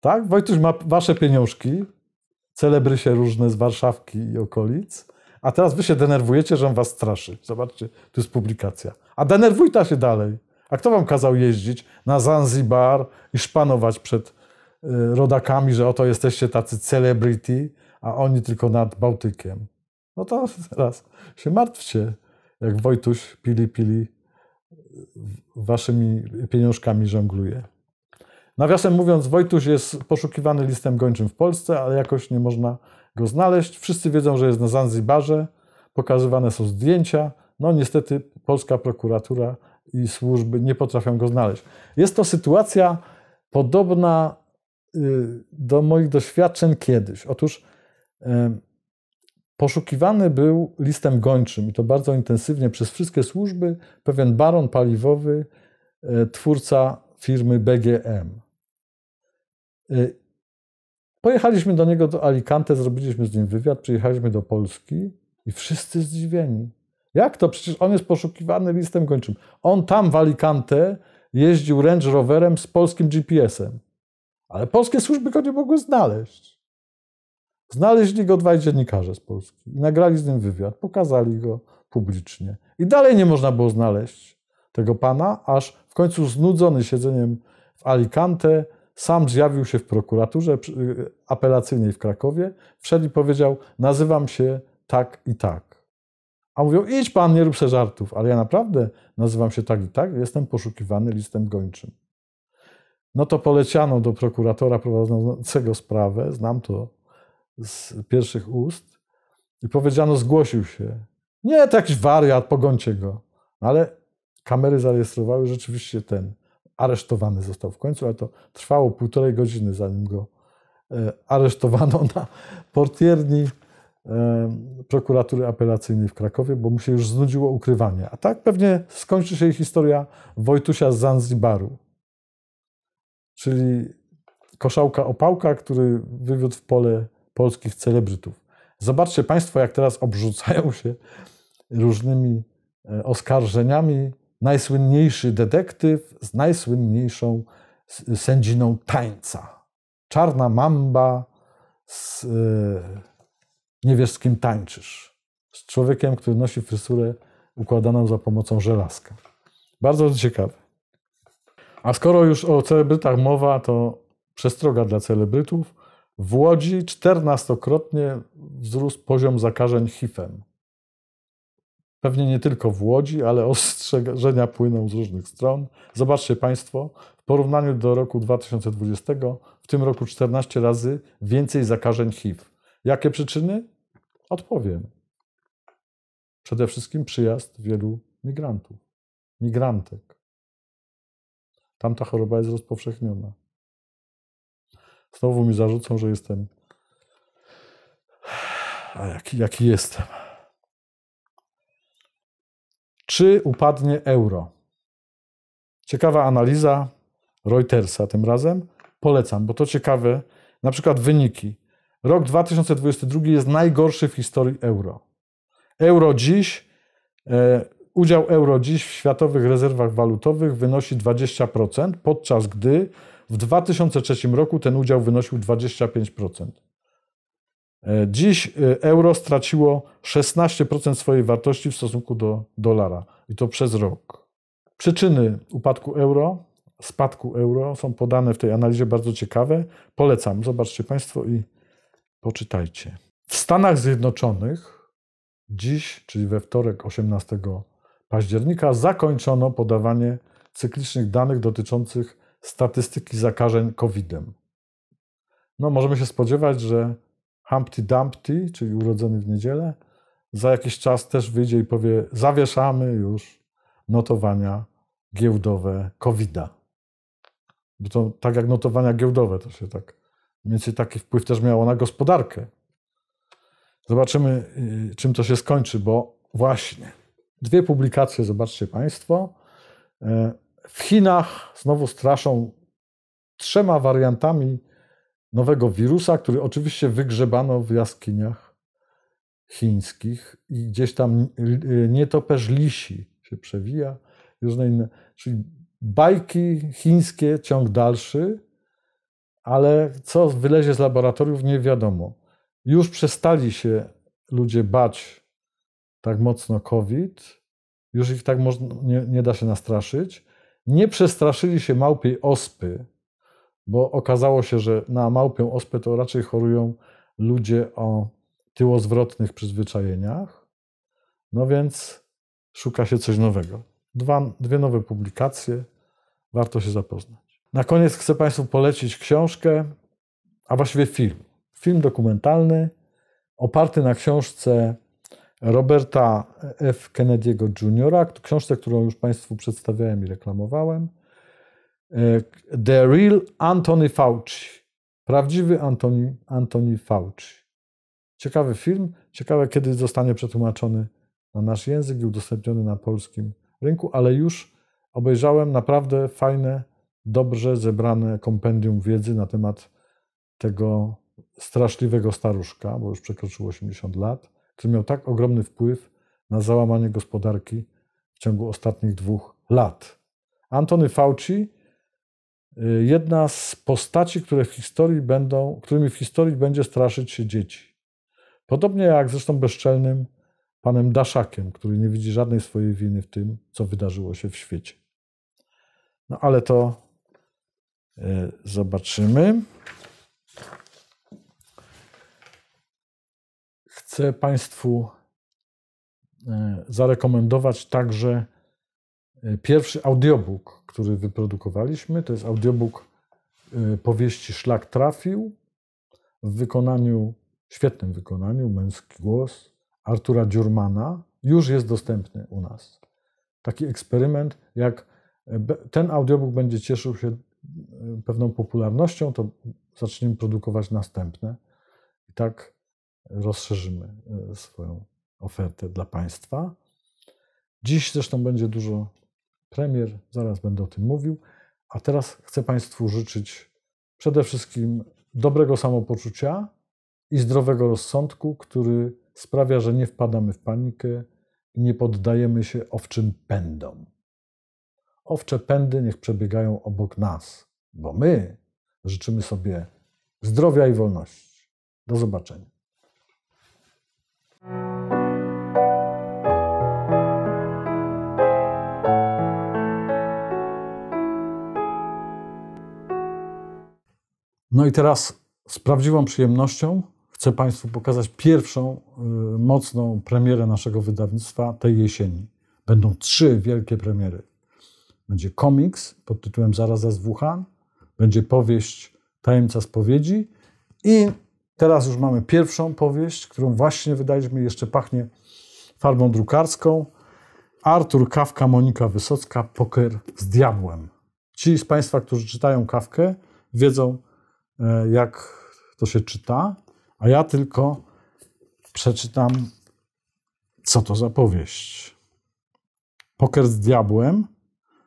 Tak? Wojtuś ma wasze pieniążki, celebrysie różne z Warszawki i okolic, a teraz wy się denerwujecie, że on was straszy. Zobaczcie, tu jest publikacja. A denerwujta się dalej. A kto wam kazał jeździć na Zanzibar i szpanować przed y, rodakami, że oto jesteście tacy celebrity, a oni tylko nad Bałtykiem? No to teraz się martwcie, jak Wojtuś pili pili waszymi pieniążkami żongluje. Nawiasem mówiąc, Wojtuś jest poszukiwany listem gończym w Polsce, ale jakoś nie można go znaleźć. Wszyscy wiedzą, że jest na Zanzibarze, pokazywane są zdjęcia. No niestety polska prokuratura i służby nie potrafią go znaleźć. Jest to sytuacja podobna y, do moich doświadczeń kiedyś. Otóż poszukiwany był listem gończym i to bardzo intensywnie przez wszystkie służby pewien baron paliwowy, e, twórca firmy BGM. Pojechaliśmy do niego do Alicante, zrobiliśmy z nim wywiad, przyjechaliśmy do Polski i wszyscy zdziwieni. Jak to? Przecież on jest poszukiwany listem gończym. On tam w Alicante jeździł Range Roverem z polskim GPS-em. Ale polskie służby go nie mogły znaleźć. Znaleźli go dwaj dziennikarze z Polski. Nagrali z nim wywiad, pokazali go publicznie. I dalej nie można było znaleźć tego pana, aż w końcu znudzony siedzeniem w Alicante sam zjawił się w prokuraturze y, apelacyjnej w Krakowie, wszedł i powiedział: Nazywam się tak i tak. A mówią: Idź pan, nie rób se żartów, ale ja naprawdę nazywam się tak i tak, jestem poszukiwany listem gończym. No to poleciano do prokuratora prowadzącego sprawę, znam to z pierwszych ust, i powiedziano: Zgłosił się. Nie, to jakiś wariat, pogońcie go. Ale kamery zarejestrowały rzeczywiście ten aresztowany został w końcu, ale to trwało półtorej godziny, zanim go e, aresztowano na portierni e, prokuratury apelacyjnej w Krakowie, bo mu się już znudziło ukrywanie. A tak pewnie skończy się historia Wojtusia z Zanzibaru, czyli koszałka opałka, który wywiódł w pole polskich celebrytów. Zobaczcie Państwo, jak teraz obrzucają się różnymi e, oskarżeniami najsłynniejszy detektyw z najsłynniejszą sędziną tańca. Czarna mamba z yy, Nie wiesz, z kim tańczysz. Z człowiekiem, który nosi fryzurę układaną za pomocą żelazka. Bardzo ciekawe. A skoro już o celebrytach mowa, to przestroga dla celebrytów. W Łodzi czternastokrotnie wzrósł poziom zakażeń HIV-em. Pewnie nie tylko w Łodzi, ale ostrzeżenia płyną z różnych stron. Zobaczcie Państwo, w porównaniu do roku 2020, w tym roku 14 razy więcej zakażeń HIV. Jakie przyczyny? Odpowiem. Przede wszystkim przyjazd wielu migrantów, migrantek. Tam ta choroba jest rozpowszechniona. Znowu mi zarzucą, że jestem. A jaki, jaki jestem? Czy upadnie euro? Ciekawa analiza Reutersa tym razem. Polecam, bo to ciekawe. Na przykład wyniki. Rok 2022 jest najgorszy w historii euro. Euro dziś, e, udział euro dziś w światowych rezerwach walutowych wynosi 20%, podczas gdy w 2003 roku ten udział wynosił 25%. E, dziś e, euro straciło 16% swojej wartości w stosunku do dolara i to przez rok. Przyczyny upadku euro spadku euro są podane w tej analizie bardzo ciekawe. Polecam, zobaczcie Państwo i poczytajcie. W Stanach Zjednoczonych dziś, czyli we wtorek 18 października, zakończono podawanie cyklicznych danych dotyczących statystyki zakażeń COVID-em. No, możemy się spodziewać, że Humpty Dumpty, czyli urodzony w niedzielę, za jakiś czas też wyjdzie i powie: Zawieszamy już notowania giełdowe COVID-a. Bo to tak jak notowania giełdowe, to się tak, mniej więcej taki wpływ też miało na gospodarkę. Zobaczymy, y, czym to się skończy, bo właśnie dwie publikacje, zobaczcie Państwo. E, w Chinach znowu straszą trzema wariantami nowego wirusa, który oczywiście wygrzebano w jaskiniach chińskich i gdzieś tam y, nietoperz lisi się przewija, różne inne. Czyli bajki chińskie, ciąg dalszy, ale co wylezie z laboratoriów, nie wiadomo. Już przestali się ludzie bać tak mocno COVID, już ich tak można, nie, nie da się nastraszyć. Nie przestraszyli się małpiej ospy, bo okazało się, że na małpią ospę to raczej chorują ludzie o tyłozwrotnych przyzwyczajeniach. No więc szuka się coś nowego. Dwa, dwie nowe publikacje, warto się zapoznać. Na koniec chcę Państwu polecić książkę, a właściwie film. Film dokumentalny oparty na książce Roberta F. Kennedy'ego Jr., książce, którą już Państwu przedstawiałem i reklamowałem. The Real Anthony Fauci. Prawdziwy Anthony, Anthony Fauci. Ciekawy film, ciekawe kiedy zostanie przetłumaczony na nasz język i udostępniony na polskim rynku, ale już obejrzałem naprawdę fajne, dobrze zebrane kompendium wiedzy na temat tego straszliwego staruszka, bo już przekroczył 80 lat, który miał tak ogromny wpływ na załamanie gospodarki w ciągu ostatnich dwóch lat. Antony Fauci, jedna z postaci, które w historii będą, którymi w historii będzie straszyć się dzieci. Podobnie jak zresztą bezczelnym panem Daszakiem, który nie widzi żadnej swojej winy w tym, co wydarzyło się w świecie. No ale to y, zobaczymy. Chcę Państwu e, zarekomendować także pierwszy audiobook, który wyprodukowaliśmy. To jest audiobook e, powieści Szlak trafił w wykonaniu, świetnym wykonaniu, męski głos Artura Dziurmana. Już jest dostępny u nas. Taki eksperyment, jak ten audiobook będzie cieszył się pewną popularnością, to zaczniemy produkować następne. I tak rozszerzymy e, swoją ofertę dla Państwa. Dziś zresztą będzie dużo premier, zaraz będę o tym mówił. A teraz chcę Państwu życzyć przede wszystkim dobrego samopoczucia i zdrowego rozsądku, który sprawia, że nie wpadamy w panikę i nie poddajemy się owczym pędom. Owcze pędy niech przebiegają obok nas, bo my życzymy sobie zdrowia i wolności. Do zobaczenia. No i teraz z prawdziwą przyjemnością chcę Państwu pokazać pierwszą y, mocną premierę naszego wydawnictwa tej jesieni. Będą trzy wielkie premiery. Będzie komiks pod tytułem Zaraza z Wuhan, będzie powieść Tajemnica spowiedzi i teraz już mamy pierwszą powieść, którą właśnie wydaliśmy, jeszcze pachnie farbą drukarską. Artur Kawka, Monika Wysocka, Poker z diabłem. Ci z Państwa, którzy czytają Kawkę, wiedzą, jak to się czyta, a ja tylko przeczytam, co to za powieść. Poker z diabłem.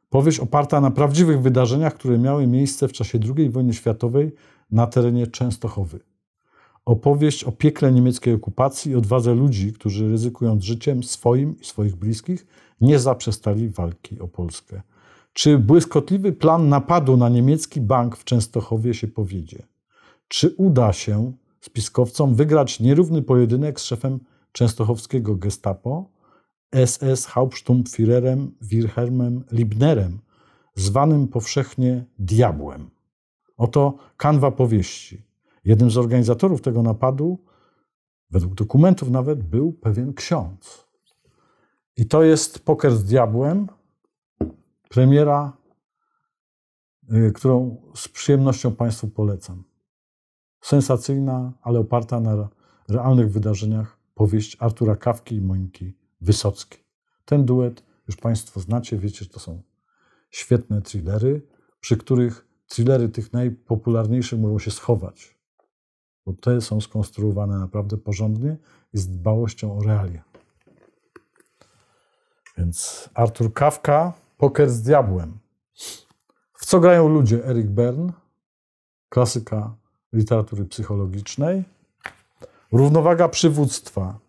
Powieść oparta na prawdziwych wydarzeniach, które miały miejsce w czasie II wojny światowej na terenie Częstochowy. Opowieść o piekle niemieckiej okupacji i odwadze ludzi, którzy ryzykując życiem swoim i swoich bliskich, nie zaprzestali walki o Polskę. Czy błyskotliwy plan napadu na niemiecki bank w Częstochowie się powiedzie? Czy uda się spiskowcom wygrać nierówny pojedynek z szefem częstochowskiego gestapo, SS Hauptsturmführerem Wilhelmem Libnerem, zwanym powszechnie diabłem. Oto kanwa powieści. Jednym z organizatorów tego napadu, według dokumentów nawet, był pewien ksiądz. I to jest Poker z diabłem, premiera, y, którą z przyjemnością Państwu polecam. Sensacyjna, ale oparta na realnych wydarzeniach powieść Artura Kawki i Moniki Wysockiej. Ten duet już Państwo znacie, wiecie, że to są świetne thrillery, przy których thrillery tych najpopularniejszych mogą się schować, bo te są skonstruowane naprawdę porządnie i z dbałością o realia. Więc Artur Kawka, Poker z diabłem. W co grają ludzie? Eric Bern, klasyka literatury psychologicznej. Równowaga przywództwa.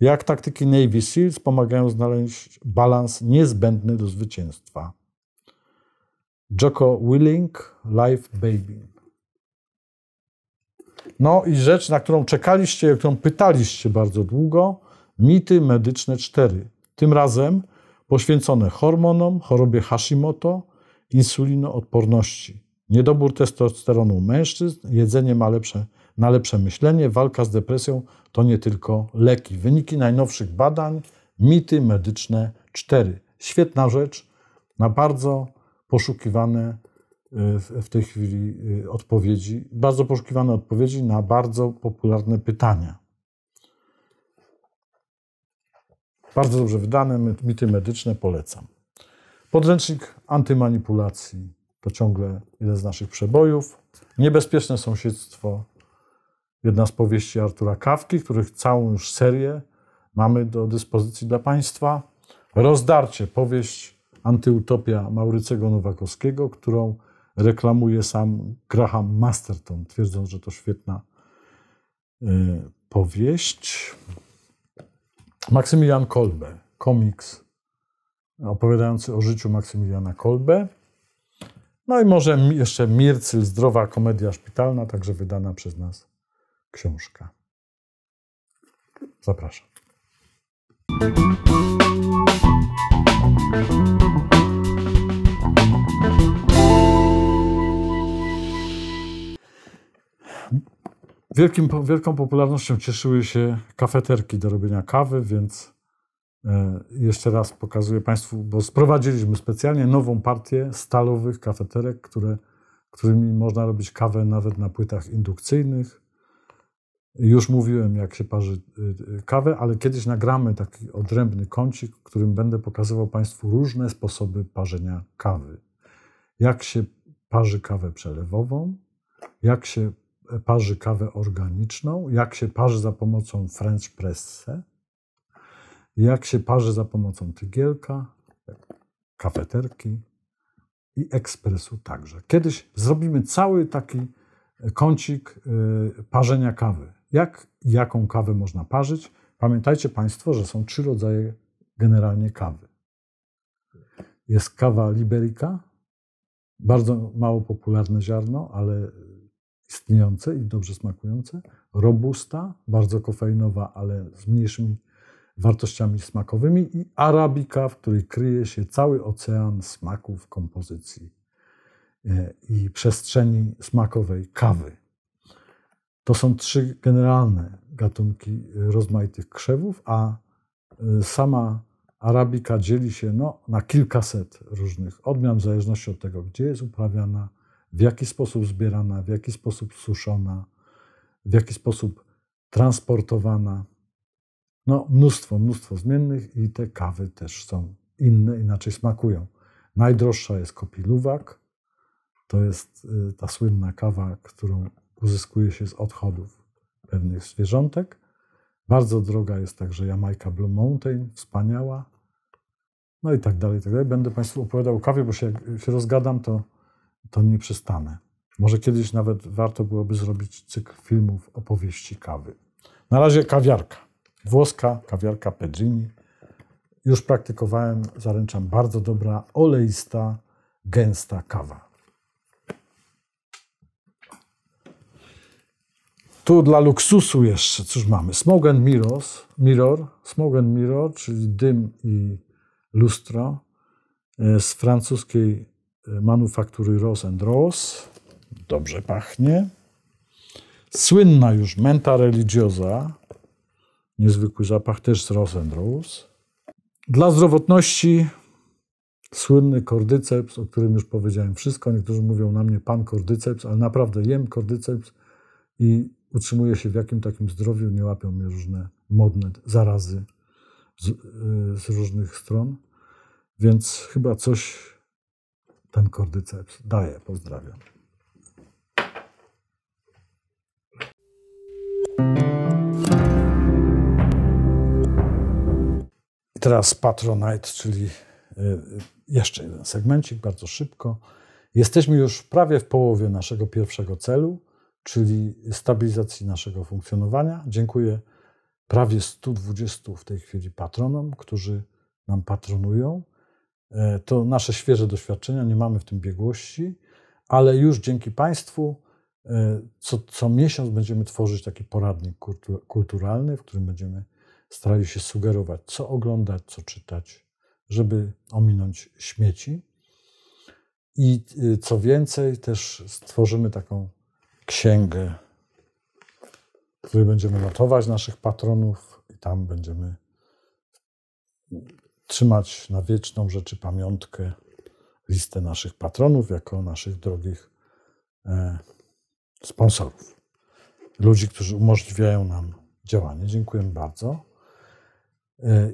Jak taktyki Navy SEALs pomagają znaleźć balans niezbędny do zwycięstwa. Joko Willing, Life Baby. No i rzecz, na którą czekaliście, którą pytaliście bardzo długo, mity medyczne 4. Tym razem poświęcone hormonom, chorobie Hashimoto, insulinoodporności. Niedobór testosteronu mężczyzn, jedzenie ma lepsze, na lepsze myślenie, walka z depresją to nie tylko leki. Wyniki najnowszych badań, mity medyczne 4. Świetna rzecz, na bardzo poszukiwane y, w tej chwili y, odpowiedzi, bardzo poszukiwane odpowiedzi na bardzo popularne pytania. Bardzo dobrze wydane, mity medyczne polecam. Podręcznik antymanipulacji to ciągle jeden z naszych przebojów. Niebezpieczne sąsiedztwo, jedna z powieści Artura Kawki, których całą już serię mamy do dyspozycji dla Państwa. Rozdarcie, powieść Antyutopia Maurycego Nowakowskiego, którą reklamuje sam Graham Masterton, twierdząc, że to świetna y, powieść. Maksymilian Kolbe, komiks opowiadający o życiu Maksymiliana Kolbe. No i może jeszcze Mircyl, zdrowa komedia szpitalna, także wydana przez nas książka. Zapraszam. Wielkim, wielką popularnością cieszyły się kafeterki do robienia kawy, więc e, jeszcze raz pokazuję Państwu, bo sprowadziliśmy specjalnie nową partię stalowych kafeterek, które, którymi można robić kawę nawet na płytach indukcyjnych. Już mówiłem, jak się parzy e, kawę, ale kiedyś nagramy taki odrębny kącik, w którym będę pokazywał Państwu różne sposoby parzenia kawy. Jak się parzy kawę przelewową, jak się parzy kawę organiczną, jak się parzy za pomocą French Presse, jak się parzy za pomocą tygielka, kafeterki i ekspresu także. Kiedyś zrobimy cały taki kącik y, parzenia kawy. Jak jaką kawę można parzyć? Pamiętajcie Państwo, że są trzy rodzaje generalnie kawy. Jest kawa liberica, bardzo mało popularne ziarno, ale istniejące i dobrze smakujące. Robusta, bardzo kofeinowa, ale z mniejszymi wartościami smakowymi. I arabika, w której kryje się cały ocean smaków, kompozycji e, i przestrzeni smakowej kawy. To są trzy generalne gatunki rozmaitych krzewów, a e, sama arabika dzieli się no, na kilkaset różnych odmian, w zależności od tego, gdzie jest uprawiana, w jaki sposób zbierana, w jaki sposób suszona, w jaki sposób transportowana. No, mnóstwo, mnóstwo zmiennych i te kawy też są inne, inaczej smakują. Najdroższa jest kopiluwak. To jest y, ta słynna kawa, którą uzyskuje się z odchodów pewnych zwierzątek. Bardzo droga jest także Jamajka Blue Mountain, wspaniała. No i tak dalej, i tak dalej. Będę Państwu opowiadał o kawie, bo się, jak się rozgadam, to to nie przestanę. Może kiedyś nawet warto byłoby zrobić cykl filmów opowieści kawy. Na razie kawiarka. Włoska kawiarka Pedrini. Już praktykowałem, zaręczam, bardzo dobra, oleista, gęsta kawa. Tu dla luksusu jeszcze, cóż mamy? Smoke and mirror, smoke and mirror, czyli dym i lustro e, z francuskiej manufaktury Rose and Rose. Dobrze pachnie. Słynna już menta religiosa. Niezwykły zapach też z Rose and Rose. Dla zdrowotności słynny kordyceps, o którym już powiedziałem wszystko. Niektórzy mówią na mnie pan kordyceps, ale naprawdę jem kordyceps i utrzymuję się w jakim takim zdrowiu. Nie łapią mnie różne modne zarazy z, y, z różnych stron. Więc chyba coś ten kordyceps daje. Pozdrawiam. Teraz Patronite, czyli y, jeszcze jeden segmencik, bardzo szybko. Jesteśmy już prawie w połowie naszego pierwszego celu, czyli stabilizacji naszego funkcjonowania. Dziękuję prawie 120 w tej chwili patronom, którzy nam patronują. E, To nasze świeże doświadczenia, nie mamy w tym biegłości, ale już dzięki Państwu e, co, co miesiąc będziemy tworzyć taki poradnik kultu- kulturalny, w którym będziemy starali się sugerować, co oglądać, co czytać, żeby ominąć śmieci. I y, co więcej, też stworzymy taką księgę, w której będziemy notować naszych patronów i tam będziemy trzymać na wieczną rzeczy pamiątkę listę naszych patronów jako naszych drogich e, sponsorów. Ludzi, którzy umożliwiają nam działanie. Dziękuję bardzo. E,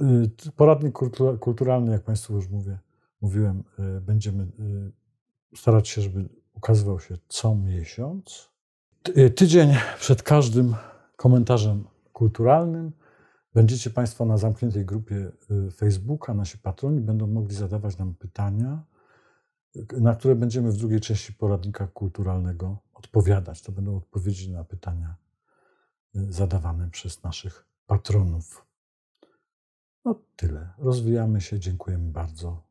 y, Poradnik kultu- kulturalny, jak Państwu już mówię, mówiłem, e, będziemy e, starać się, żeby ukazywał się co miesiąc. Ty- e, Tydzień przed każdym komentarzem kulturalnym będziecie Państwo na zamkniętej grupie y, Facebooka, nasi patroni będą mogli zadawać nam pytania, na które będziemy w drugiej części poradnika kulturalnego odpowiadać. To będą odpowiedzi na pytania y, zadawane przez naszych patronów. No tyle. Rozwijamy się. Dziękujemy bardzo.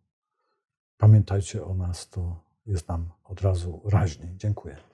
Pamiętajcie o nas, to jest nam od razu raźniej. Dziękuję.